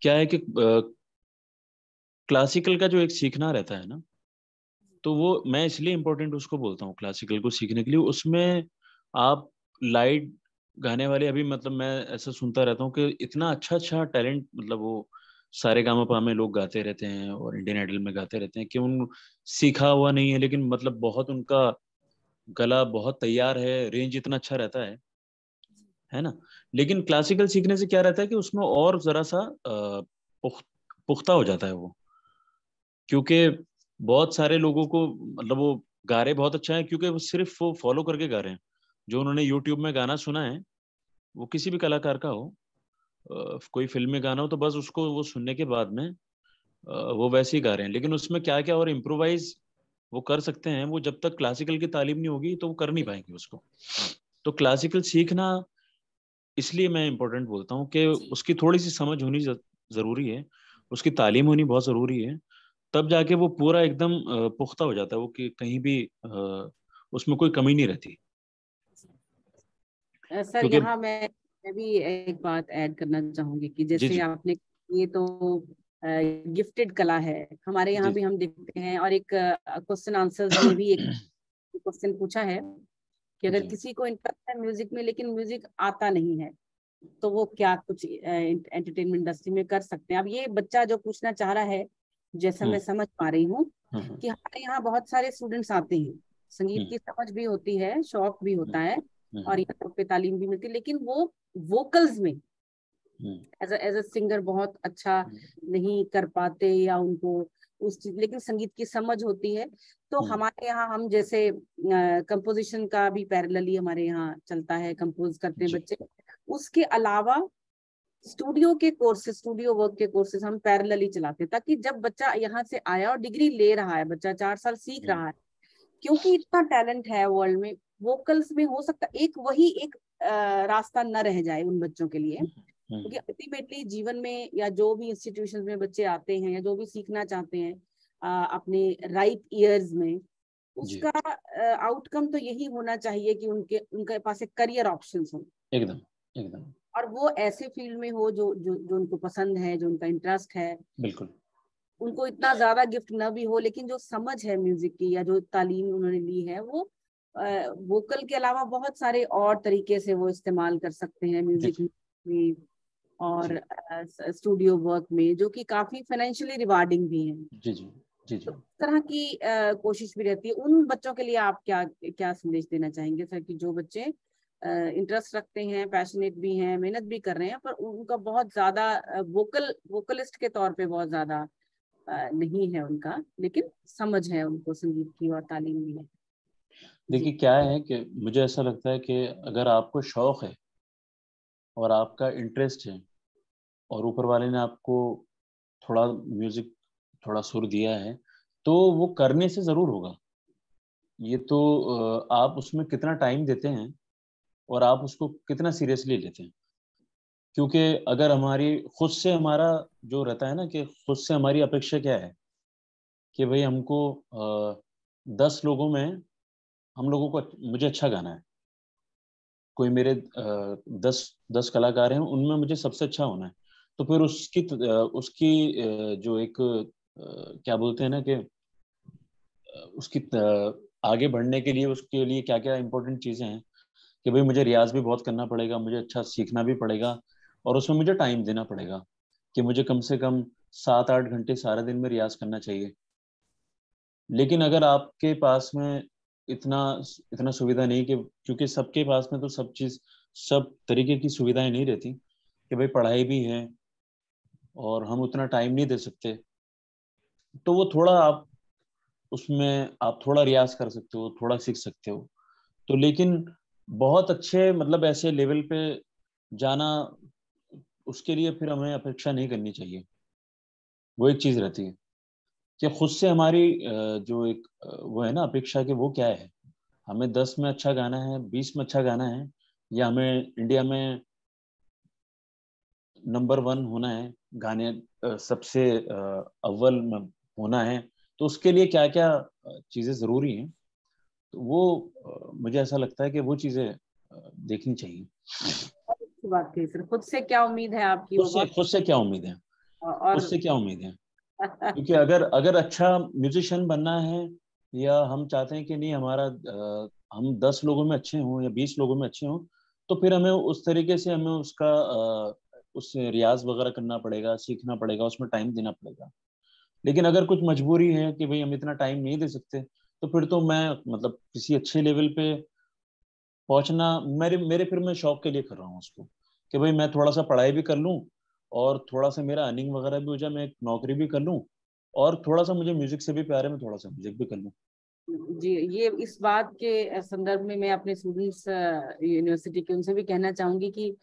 क्या है कि क्लासिकल का जो एक सीखना रहता है ना तो वो मैं इसलिए इम्पोर्टेंट उसको बोलता हूँ क्लासिकल को सीखने के लिए। उसमें आप लाइट गाने वाले अभी मतलब मैं ऐसा सुनता रहता हूँ कि इतना अच्छा अच्छा टैलेंट मतलब वो सारे गामा पा में लोग गाते रहते हैं और इंडियन आइडल में गाते रहते हैं कि उन सीखा हुआ नहीं है लेकिन मतलब बहुत उनका गला बहुत तैयार है रेंज इतना अच्छा रहता है। है ना? लेकिन क्लासिकल सीखने से क्या रहता है कि उसमें और जरा सा पुख, पुख्ता हो जाता है वो। क्योंकि बहुत सारे लोगों को मतलब वो गा रहे बहुत अच्छा है क्योंकि वो सिर्फ़ वो फॉलो करके गा रहे हैं। जो उन्होंने यूट्यूब में गाना सुना है वो किसी भी कलाकार का हो कोई फ़िल्म में गाना हो तो बस उसको वो सुनने के बाद में वो वैसे ही गा रहे हैं। लेकिन उसमें क्या क्या और इम्प्रोवाइज वो कर सकते हैं वो जब तक क्लासिकल की तालीम नहीं होगी तो वो कर नहीं पाएँगे उसको। तो क्लासिकल सीखना इसलिए मैं इम्पोर्टेंट बोलता हूँ कि उसकी थोड़ी सी समझ होनी ज़रूरी है उसकी तालीम होनी बहुत ज़रूरी है तब जाके वो पूरा एकदम पुख्ता हो जाता है वो कि कहीं भी उसमें कोई कमी नहीं रहती। सर यहाँ मैं मैं भी एक बात ऐड करना चाहूँगी कि जैसे आपने ये तो गिफ्टेड कला है। हमारे यहाँ भी हम देखते हैं और एक क्वेश्चन आंसर में भी एक क्वेश्चन पूछा है कि अगर किसी को इंटरेस्ट है म्यूज़िक में लेकिन म्यूज़िक आता नहीं है तो वो क्या कुछ एंटरटेनमेंट इंडस्ट्री में कर सकते हैं? अब ये बच्चा जो पूछना चाह रहा है जैसा मैं समझ पा रही हूँ कि हमारे यहाँ बहुत सारे स्टूडेंट्स आते हैं। संगीत की समझ भी होती है शौक भी होता है और यहाँ पे तालीम भी मिलती लेकिन वो वोकल्स में एज एज अ सिंगर बहुत अच्छा नहीं कर पाते या उनको उस चीज़ लेकिन संगीत की समझ होती है। तो हमारे यहाँ हम जैसे कंपोजिशन का भी पैरेलली हमारे यहाँ चलता है कंपोज करते हैं बच्चे। उसके अलावा स्टूडियो के कोर्सेज स्टूडियो वर्क के कोर्सेज हम पैरेलली चलाते हैं ताकि जब बच्चा यहाँ से आया और डिग्री ले रहा है बच्चा चार साल सीख रहा है क्योंकि इतना टैलेंट है वर्ल्ड में वोकल्स में हो सकता एक वही एक रास्ता न रह जाए उन बच्चों के लिए। क्योंकि अल्टीमेटली जीवन में या जो भी इंस्टीट्यूशन में बच्चे आते हैं या जो भी सीखना चाहते हैं अपने राइट ईयर्स में उसका आउटकम तो यही होना चाहिए कि उनके उनके पास एक करियर ऑप्शन हो। एकदम एकदम। और वो ऐसे फ़ील्ड में हो जो जो जो उनको पसंद है जो उनका इंटरेस्ट है। बिल्कुल। उनको इतना ज़्यादा गिफ्ट ना भी हो लेकिन जो समझ है म्यूज़िक की या जो तालीम उन्होंने ली है वो वोकल के अलावा बहुत सारे और तरीके से वो इस्तेमाल कर सकते हैं म्यूज़िक में और स्टूडियो वर्क में जो कि काफ़ी फाइनेंशियली रिवार्डिंग भी है। जी जी जी जी। तो तरह की आ, कोशिश भी रहती है। उन बच्चों के लिए आप क्या क्या संदेश देना चाहेंगे सर कि जो बच्चे इंटरेस्ट रखते हैं पैशनेट भी हैं मेहनत भी कर रहे हैं पर उनका बहुत ज़्यादा वोकल वोकलिस्ट के तौर पे बहुत ज़्यादा नहीं है उनका लेकिन समझ है उनको संगीत की और तालीम भी है देखिए क्या है कि मुझे ऐसा लगता है कि अगर आपको शौक है और आपका इंटरेस्ट है और ऊपर वाले ने आपको थोड़ा म्यूज़िक थोड़ा सुर दिया है तो वो करने से ज़रूर होगा। ये तो आप उसमें कितना टाइम देते हैं और आप उसको कितना सीरियसली लेते हैं। क्योंकि अगर हमारी खुद से हमारा जो रहता है ना कि खुद से हमारी अपेक्षा क्या है कि भाई हमको दस लोगों में हम लोगों को मुझे अच्छा गाना है। कोई मेरे दस दस कलाकार हैं, उनमें मुझे सबसे अच्छा होना है। तो फिर उसकी उसकी जो एक क्या बोलते हैं ना कि उसकी आगे बढ़ने के लिए, उसके लिए क्या क्या इंपॉर्टेंट चीज़ें हैं कि भाई मुझे रियाज भी बहुत करना पड़ेगा, मुझे अच्छा सीखना भी पड़ेगा और उसमें मुझे टाइम देना पड़ेगा कि मुझे कम से कम सात आठ घंटे सारे दिन में रियाज करना चाहिए। लेकिन अगर आपके पास में इतना इतना सुविधा नहीं कि, क्योंकि सबके पास में तो सब चीज़, सब तरीके की सुविधाएँ नहीं रहती कि भाई पढ़ाई भी है और हम उतना टाइम नहीं दे सकते। तो वो थोड़ा आप उसमें, आप थोड़ा रियाज कर सकते हो, थोड़ा सीख सकते हो। तो लेकिन बहुत अच्छे मतलब ऐसे लेवल पे जाना, उसके लिए फिर हमें अपेक्षा नहीं करनी चाहिए। वो एक चीज़ रहती है। कि खुद से हमारी जो एक वो है ना अपेक्षा कि वो क्या है? हमें दस में अच्छा गाना है बीस में अच्छा गाना है या हमें इंडिया में नंबर वन होना है गाने सबसे अव्वल में होना है तो उसके लिए क्या क्या चीज़ें ज़रूरी हैं? तो वो मुझे ऐसा लगता है कि वो चीज़ें देखनी चाहिए। बात कही सर। खुद से क्या उम्मीद है आपकी? खुद से खुद से क्या उम्मीद है? और खुद से क्या उम्मीद है? क्योंकि अगर अगर अच्छा म्यूजिशियन बनना है, या हम चाहते हैं कि नहीं हमारा हम दस लोगों में अच्छे हों या बीस लोगों में अच्छे हों तो फिर हमें उस तरीके से हमें उसका उस रियाज वगैरह करना पड़ेगा, सीखना पड़ेगा, उसमें टाइम देना पड़ेगा। लेकिन अगर कुछ मजबूरी है कि भाई हम इतना टाइम नहीं दे सकते तो फिर तो मैं मतलब किसी अच्छे लेवल पे पहुँचना, मेरे मेरे फिर मैं शौक के लिए कर रहा हूँ उसको, कि भाई मैं थोड़ा सा पढ़ाई भी कर लूँ और थोड़ा सा मेरा अर्निंग वगैरह भी हो जाए मैं एक नौकरी भी कर लूँ और थोड़ा सा मुझे म्यूज़िक से भी प्यार है मैं थोड़ा सा म्यूज़िक भी कर लूँ। जी ये इस बात के संदर्भ में मैं अपने स्टूडेंट्स यूनिवर्सिटी के उनसे भी कहना चाहूँगी कि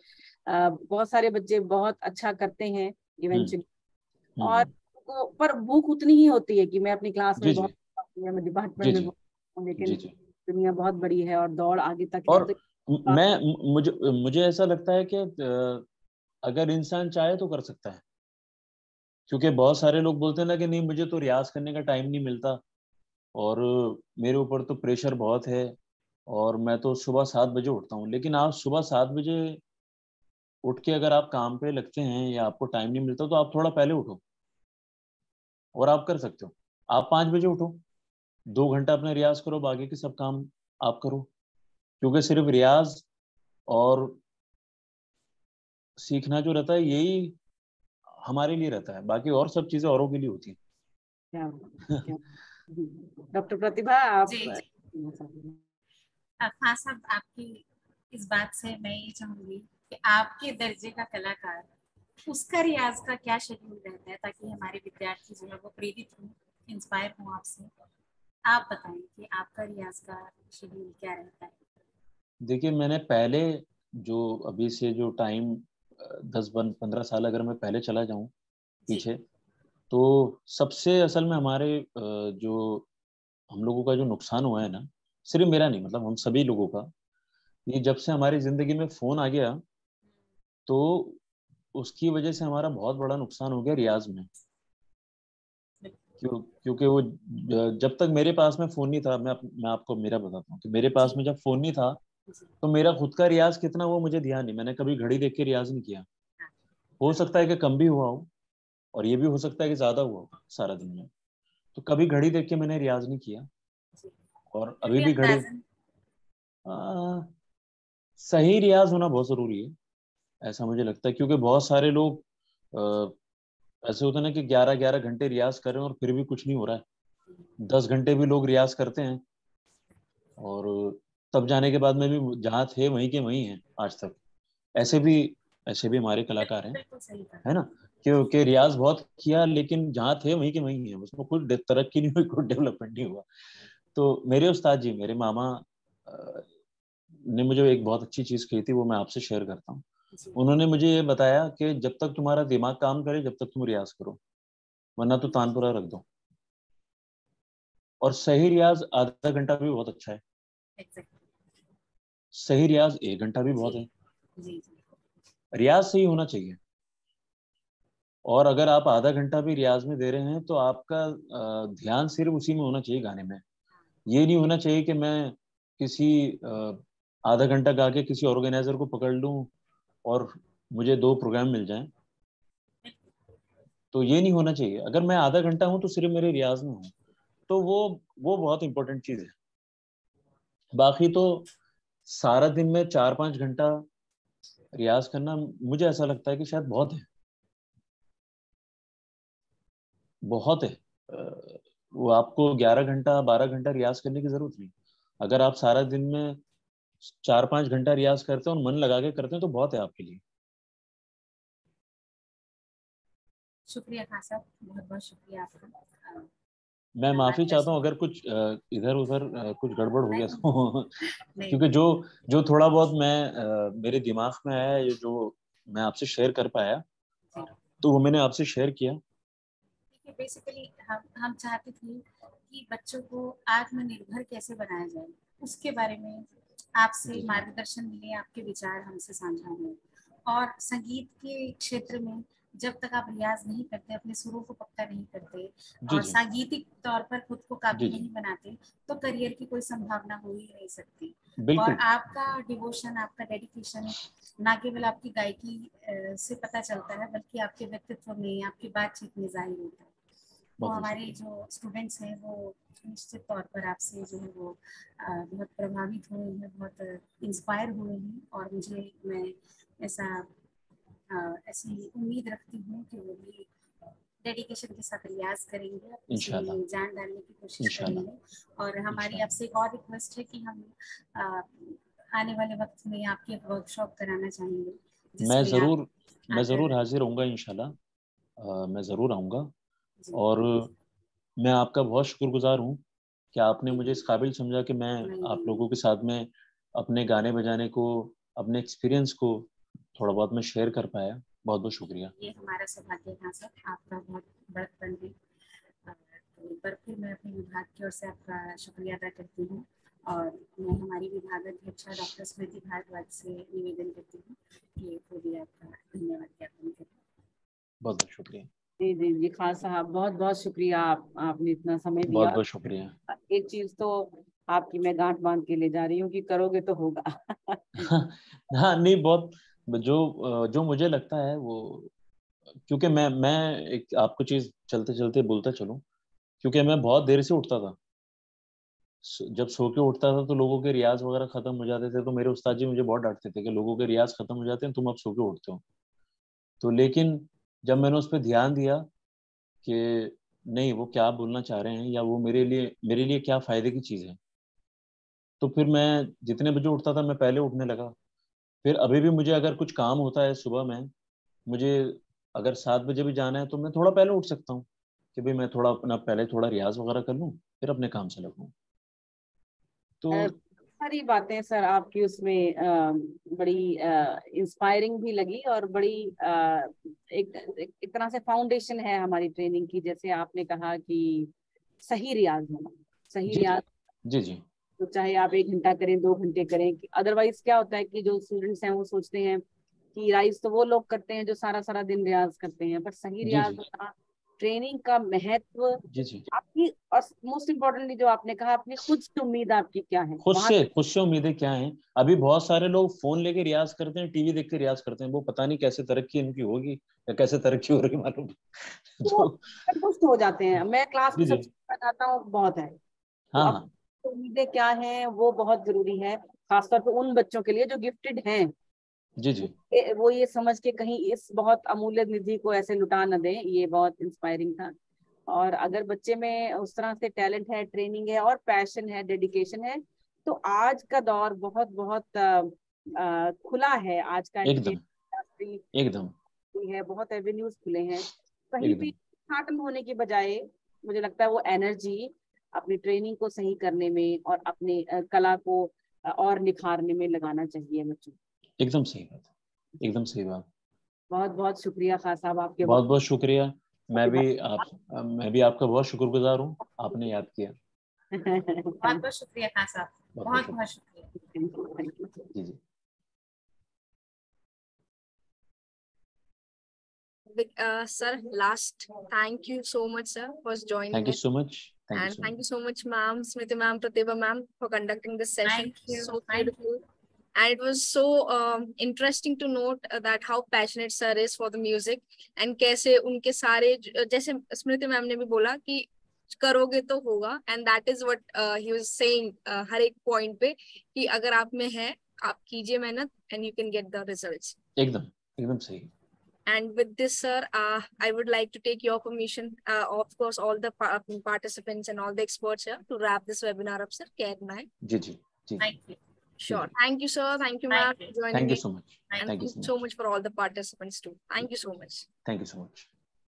बहुत सारे बच्चे बहुत अच्छा करते हैं इवेंचुअली हम्म। हम्म, और हम्म। पर भूख उतनी ही होती है कि मैं अपनी क्लास में बहुत मैं डिपार्टमेंट में लेकिन दुनिया बहुत बड़ी है और दौड़ आगे तक और मैं मुझे मुझे ऐसा लगता है कि अगर इंसान चाहे तो कर सकता है। क्योंकि बहुत सारे लोग बोलते हैं ना कि नहीं, मुझे तो रियाज करने का टाइम नहीं मिलता। और मेरे ऊपर तो प्रेशर बहुत है और मैं तो सुबह सात बजे उठता हूँ। लेकिन आप सुबह सात बजे उठ के अगर आप काम पे लगते हैं या आपको टाइम नहीं मिलता तो आप थोड़ा पहले उठो और आप कर सकते हो। आप पाँच बजे उठो, दो घंटा अपना रियाज करो, बाकी के सब काम आप करो। क्योंकि सिर्फ़ रियाज और सीखना जो रहता है यही हमारे लिए रहता है। बाकी और सब चीज़ें औरों के लिए होती है। डॉक्टर प्रतिभा आप जी, हाँ? साहब आपकी इस बात से मैं ये चाहूँगी कि आपके दर्जे का कलाकार उसका रियाज का क्या शेड्यूल रहता है ताकि हमारे विद्यार्थी जो है वो प्रेरित हों इंस्पायर हों आपसे। आप बताएँ कि आपका रियाज का शेड्यूल क्या रहता है। देखिए मैंने पहले जो अभी से जो टाइम दस बन पंद्रह साल अगर मैं पहले चला जाऊँ पीछे तो सबसे असल में हमारे जो हम लोगों का जो नुकसान हुआ है ना सिर्फ़ मेरा नहीं मतलब हम सभी लोगों का ये जब से हमारी ज़िंदगी में फ़ोन आ गया तो उसकी वजह से हमारा बहुत बड़ा नुकसान हो गया रियाज में। क्यों क्योंकि वो जब तक मेरे पास में फ़ोन नहीं था मैं मैं आपको मेरा बताता हूँ कि मेरे पास में जब फ़ोन नहीं था तो मेरा खुद का रियाज कितना हुआ मुझे ध्यान नहीं। मैंने कभी घड़ी देख के रियाज नहीं किया। हो सकता है कि कम भी हुआ हो और ये भी हो सकता है कि ज़्यादा हुआ हो सारा दिन में। तो कभी घड़ी देख के मैंने रियाज नहीं किया। और अभी भी घड़ी सही रियाज होना बहुत ज़रूरी है ऐसा मुझे लगता है क्योंकि बहुत सारे लोग ऐसे होते हैं ना कि ग्यारह ग्यारह घंटे रियाज कर रहे हैं और फिर भी कुछ नहीं हो रहा है। दस घंटे भी लोग रियाज करते हैं। और तब जाने के बाद में भी जहाँ थे वहीं के वहीं हैं आज तक। ऐसे भी ऐसे भी हमारे कलाकार हैं है ना? क्योंकि रियाज बहुत किया लेकिन जहाँ थे वहीं के वहीं हैं। उसमें कुछ तरक्की नहीं हुई कुछ डेवलपमेंट नहीं हुआ। तो मेरे उस्ताद जी मेरे मामा ने मुझे एक बहुत अच्छी चीज़ कही थी वो मैं आपसे शेयर करता हूँ। उन्होंने मुझे ये बताया कि जब तक तुम्हारा दिमाग काम करे जब तक तुम रियाज करो वरना तो तानपुरा रख दो। और सही रियाज आधा घंटा भी बहुत अच्छा है। सही रियाज एक घंटा भी बहुत है। रियाज सही होना चाहिए। और अगर आप आधा घंटा भी रियाज में दे रहे हैं तो आपका ध्यान सिर्फ़ उसी में होना चाहिए गाने में। ये नहीं होना चाहिए कि मैं किसी आधा घंटा गा के किसी ऑर्गेनाइजर को पकड़ लूँ और मुझे दो प्रोग्राम मिल जाएँ। तो ये नहीं होना चाहिए। अगर मैं आधा घंटा हूँ तो सिर्फ़ मेरे रियाज में हूँ। तो वो वो बहुत इंपॉर्टेंट चीज़ है। बाकी तो सारा दिन में चार पाँच घंटा रियाज करना मुझे ऐसा लगता है कि शायद बहुत है। बहुत है। वो आपको ग्यारह घंटा, बारह घंटा रियाज करने की ज़रूरत नहीं। अगर आप सारा दिन में चार पाँच घंटा रियाज करते हैं और मन लगा के करते हैं तो बहुत है आपके लिए। शुक्रिया खान साहब बहुत बहुत शुक्रिया आपका। मैं माफ़ी चाहता हूँ अगर कुछ इधर उधर कुछ गड़बड़ हो गया तो क्योंकि जो जो थोड़ा बहुत मैं मेरे दिमाग में आया जो मैं आपसे शेयर कर पाया तो वो मैंने आपसे शेयर किया। बेसिकली हम हम चाहते थे कि बच्चों को आत्मनिर्भर कैसे बनाया जाए उसके बारे में आपसे मार्गदर्शन मिले आपके विचार हमसे साझा हुए और संगीत के क्षेत्र में जब तक आप रियाज नहीं करते अपने सुरों को पक्का नहीं करते और सांगीतिक तौर पर खुद को काबिल नहीं बनाते तो करियर की कोई संभावना हो ही नहीं सकती। और आपका डिवोशन आपका डेडिकेशन ना केवल आपकी गायकी से पता चलता है बल्कि आपके व्यक्तित्व में आपकी बातचीत में ज़ाहिर होता है। तो हमारे जो स्टूडेंट्स हैं वो निश्चित तौर पर आपसे जो है वो बहुत प्रभावित हुए हैं बहुत इंस्पायर हुए हैं और मुझे मैं ऐसा ऐसी उम्मीद रखती हूँ कि वो भी डेडिकेशन के साथ रियाज करेंगे जान डालने की कोशिश करेंगे। और हमारी आपसे एक और रिक्वेस्ट है कि हम आने वाले वक्त में आपकी एक वर्कशॉप कराना चाहेंगे मैं ज़रूर मैं ज़रूर हाजिर होऊँगा इंशाल्लाह। मैं ज़रूर आऊँगा। और मैं आपका बहुत शुक्रगुजार हूँ कि आपने मुझे इस काबिल समझा कि मैं आप लोगों के साथ में अपने गाने बजाने को अपने एक्सपीरियंस को थोड़ा बहुत मैं शेयर कर पाया। बहुत बहुत शुक्रिया। ये हमारा सौभाग्य था सर आपका बहुत बड़पन है तो एक बार फिर मैं अपने विभाग की ओर से आपका शुक्रिया अदा करती हूँ। और मैं हमारी विभाग अध्यक्षा डॉक्टर स्मृति भारद्वाज से निवेदन करती हूँ कि वो भी आपका धन्यवाद ज्ञापन करें। बहुत बहुत शुक्रिया। जी जी जी खान साहब बहुत बहुत शुक्रिया। आप आपने इतना समय दिया। बहुत बहुत शुक्रिया। एक चीज़ तो आपकी मैं गांठ बाँध के ले जा रही हूँ कि करोगे तो होगा। हाँ नहीं बहुत जो जो मुझे लगता है वो, क्योंकि मैं मैं एक, आपको चीज़ चलते चलते बोलता चलूँ, क्योंकि मैं बहुत देर से उठता था। जब सो के उठता था तो लोगों के रियाज वगैरह खत्म हो जाते थे तो मेरे उस्ताद जी मुझे बहुत डांटते थे कि लोगों के रियाज खत्म हो जाते हैं, तुम अब सो के उठते हो। तो लेकिन जब मैंने उस पर ध्यान दिया कि नहीं, वो क्या बोलना चाह रहे हैं या वो मेरे लिए मेरे लिए क्या फ़ायदे की चीज़ है तो फिर मैं जितने बजे उठता था, मैं पहले उठने लगा। फिर अभी भी मुझे अगर कुछ काम होता है सुबह में मुझे अगर सात बजे भी जाना है तो मैं थोड़ा पहले उठ सकता हूँ कि भाई मैं थोड़ा अपना पहले थोड़ा रियाज वगैरह कर लूँ फिर अपने काम से लगूँ। तो सारी बातें सर आपकी उसमें आ, बड़ी इंस्पायरिंग भी लगी और बड़ी आ, एक एक तरह से फाउंडेशन है हमारी ट्रेनिंग की जैसे आपने कहा कि सही रियाज होना सही रियाज जी जी। तो चाहे आप एक घंटा करें दो घंटे करें अदरवाइज़ क्या होता है कि जो स्टूडेंट्स हैं वो सोचते हैं कि राइज तो वो लोग करते हैं जो सारा सारा दिन रियाज करते हैं पर सही रियाज होना ट्रेनिंग का महत्व आपकी और मोस्ट इम्पोर्टेंटली जो आपने कहा अपनी खुद से उम्मीद आपकी क्या है? खुद से खुद से उम्मीदें क्या हैं? अभी बहुत सारे लोग फ़ोन लेके रियाज करते हैं टीवी देख के रियाज करते हैं वो पता नहीं कैसे तरक्की इनकी होगी या कैसे तरक्की हो रही मालूम। तो हो जाते हैं। मैं क्लास में सबसे बताता हूँ बहुत है। हाँ, हाँ। उम्मीदें क्या हैं वो बहुत ज़रूरी है खासतौर पर उन बच्चों के लिए जो गिफ्टेड हैं। जी जी। वो ये समझ के कहीं इस बहुत अमूल्य निधि को ऐसे लुटा न दें ये बहुत इंस्पायरिंग था। और अगर बच्चे में उस तरह से टैलेंट है ट्रेनिंग है और पैशन है डेडिकेशन है तो आज का दौर बहुत बहुत आ, खुला है। आज का एकदम। एकदम। है बहुत एवेन्यूज खुले हैं। कहीं भी खत्म होने के बजाय मुझे लगता है वो एनर्जी अपनी ट्रेनिंग को सही करने में और अपने कला को और निखारने में लगाना चाहिए बच्चों। एकदम सही बात एकदम सही बात। बहुत बहुत शुक्रिया खास साहब आपके बहुत बहुत शुक्रिया। मैं भी आप मैं भी आपका बहुत शुक्रगुजार हूँ आपने याद किया। बहुत बहुत शुक्रिया खास साहब। बहुत बहुत शुक्रिया। जी जी। Uh, sir, last, thank you so much, sir, for joining. Thank you so much. Thank and you so thank much. you so much, ma'am, Smriti ma'am, Pratibha ma'am, for conducting this session. Thank you. So beautiful. And it was so um, interesting to note uh, that how passionate sir is for the music and कैसे उनके सारे जैसे स्मृति ma'am ने भी बोला कि करोगे तो होगा and that is what he was saying हर एक पॉइंट पे कि अगर आप में है आप कीजिए मेहनत and you can get the results एकदम एकदम सही and with this, sir, uh, I would like to take your permission, uh, of course, all the pa participants and all the experts here to wrap this webinar up, sir. Care Ji, ji, ji. Thank you. Sure. Thank you, sir. Thank you, ma'am, for joining Thank me. you so much. And thank you so much. so much for all the participants too. Thank you so much. Thank you so much.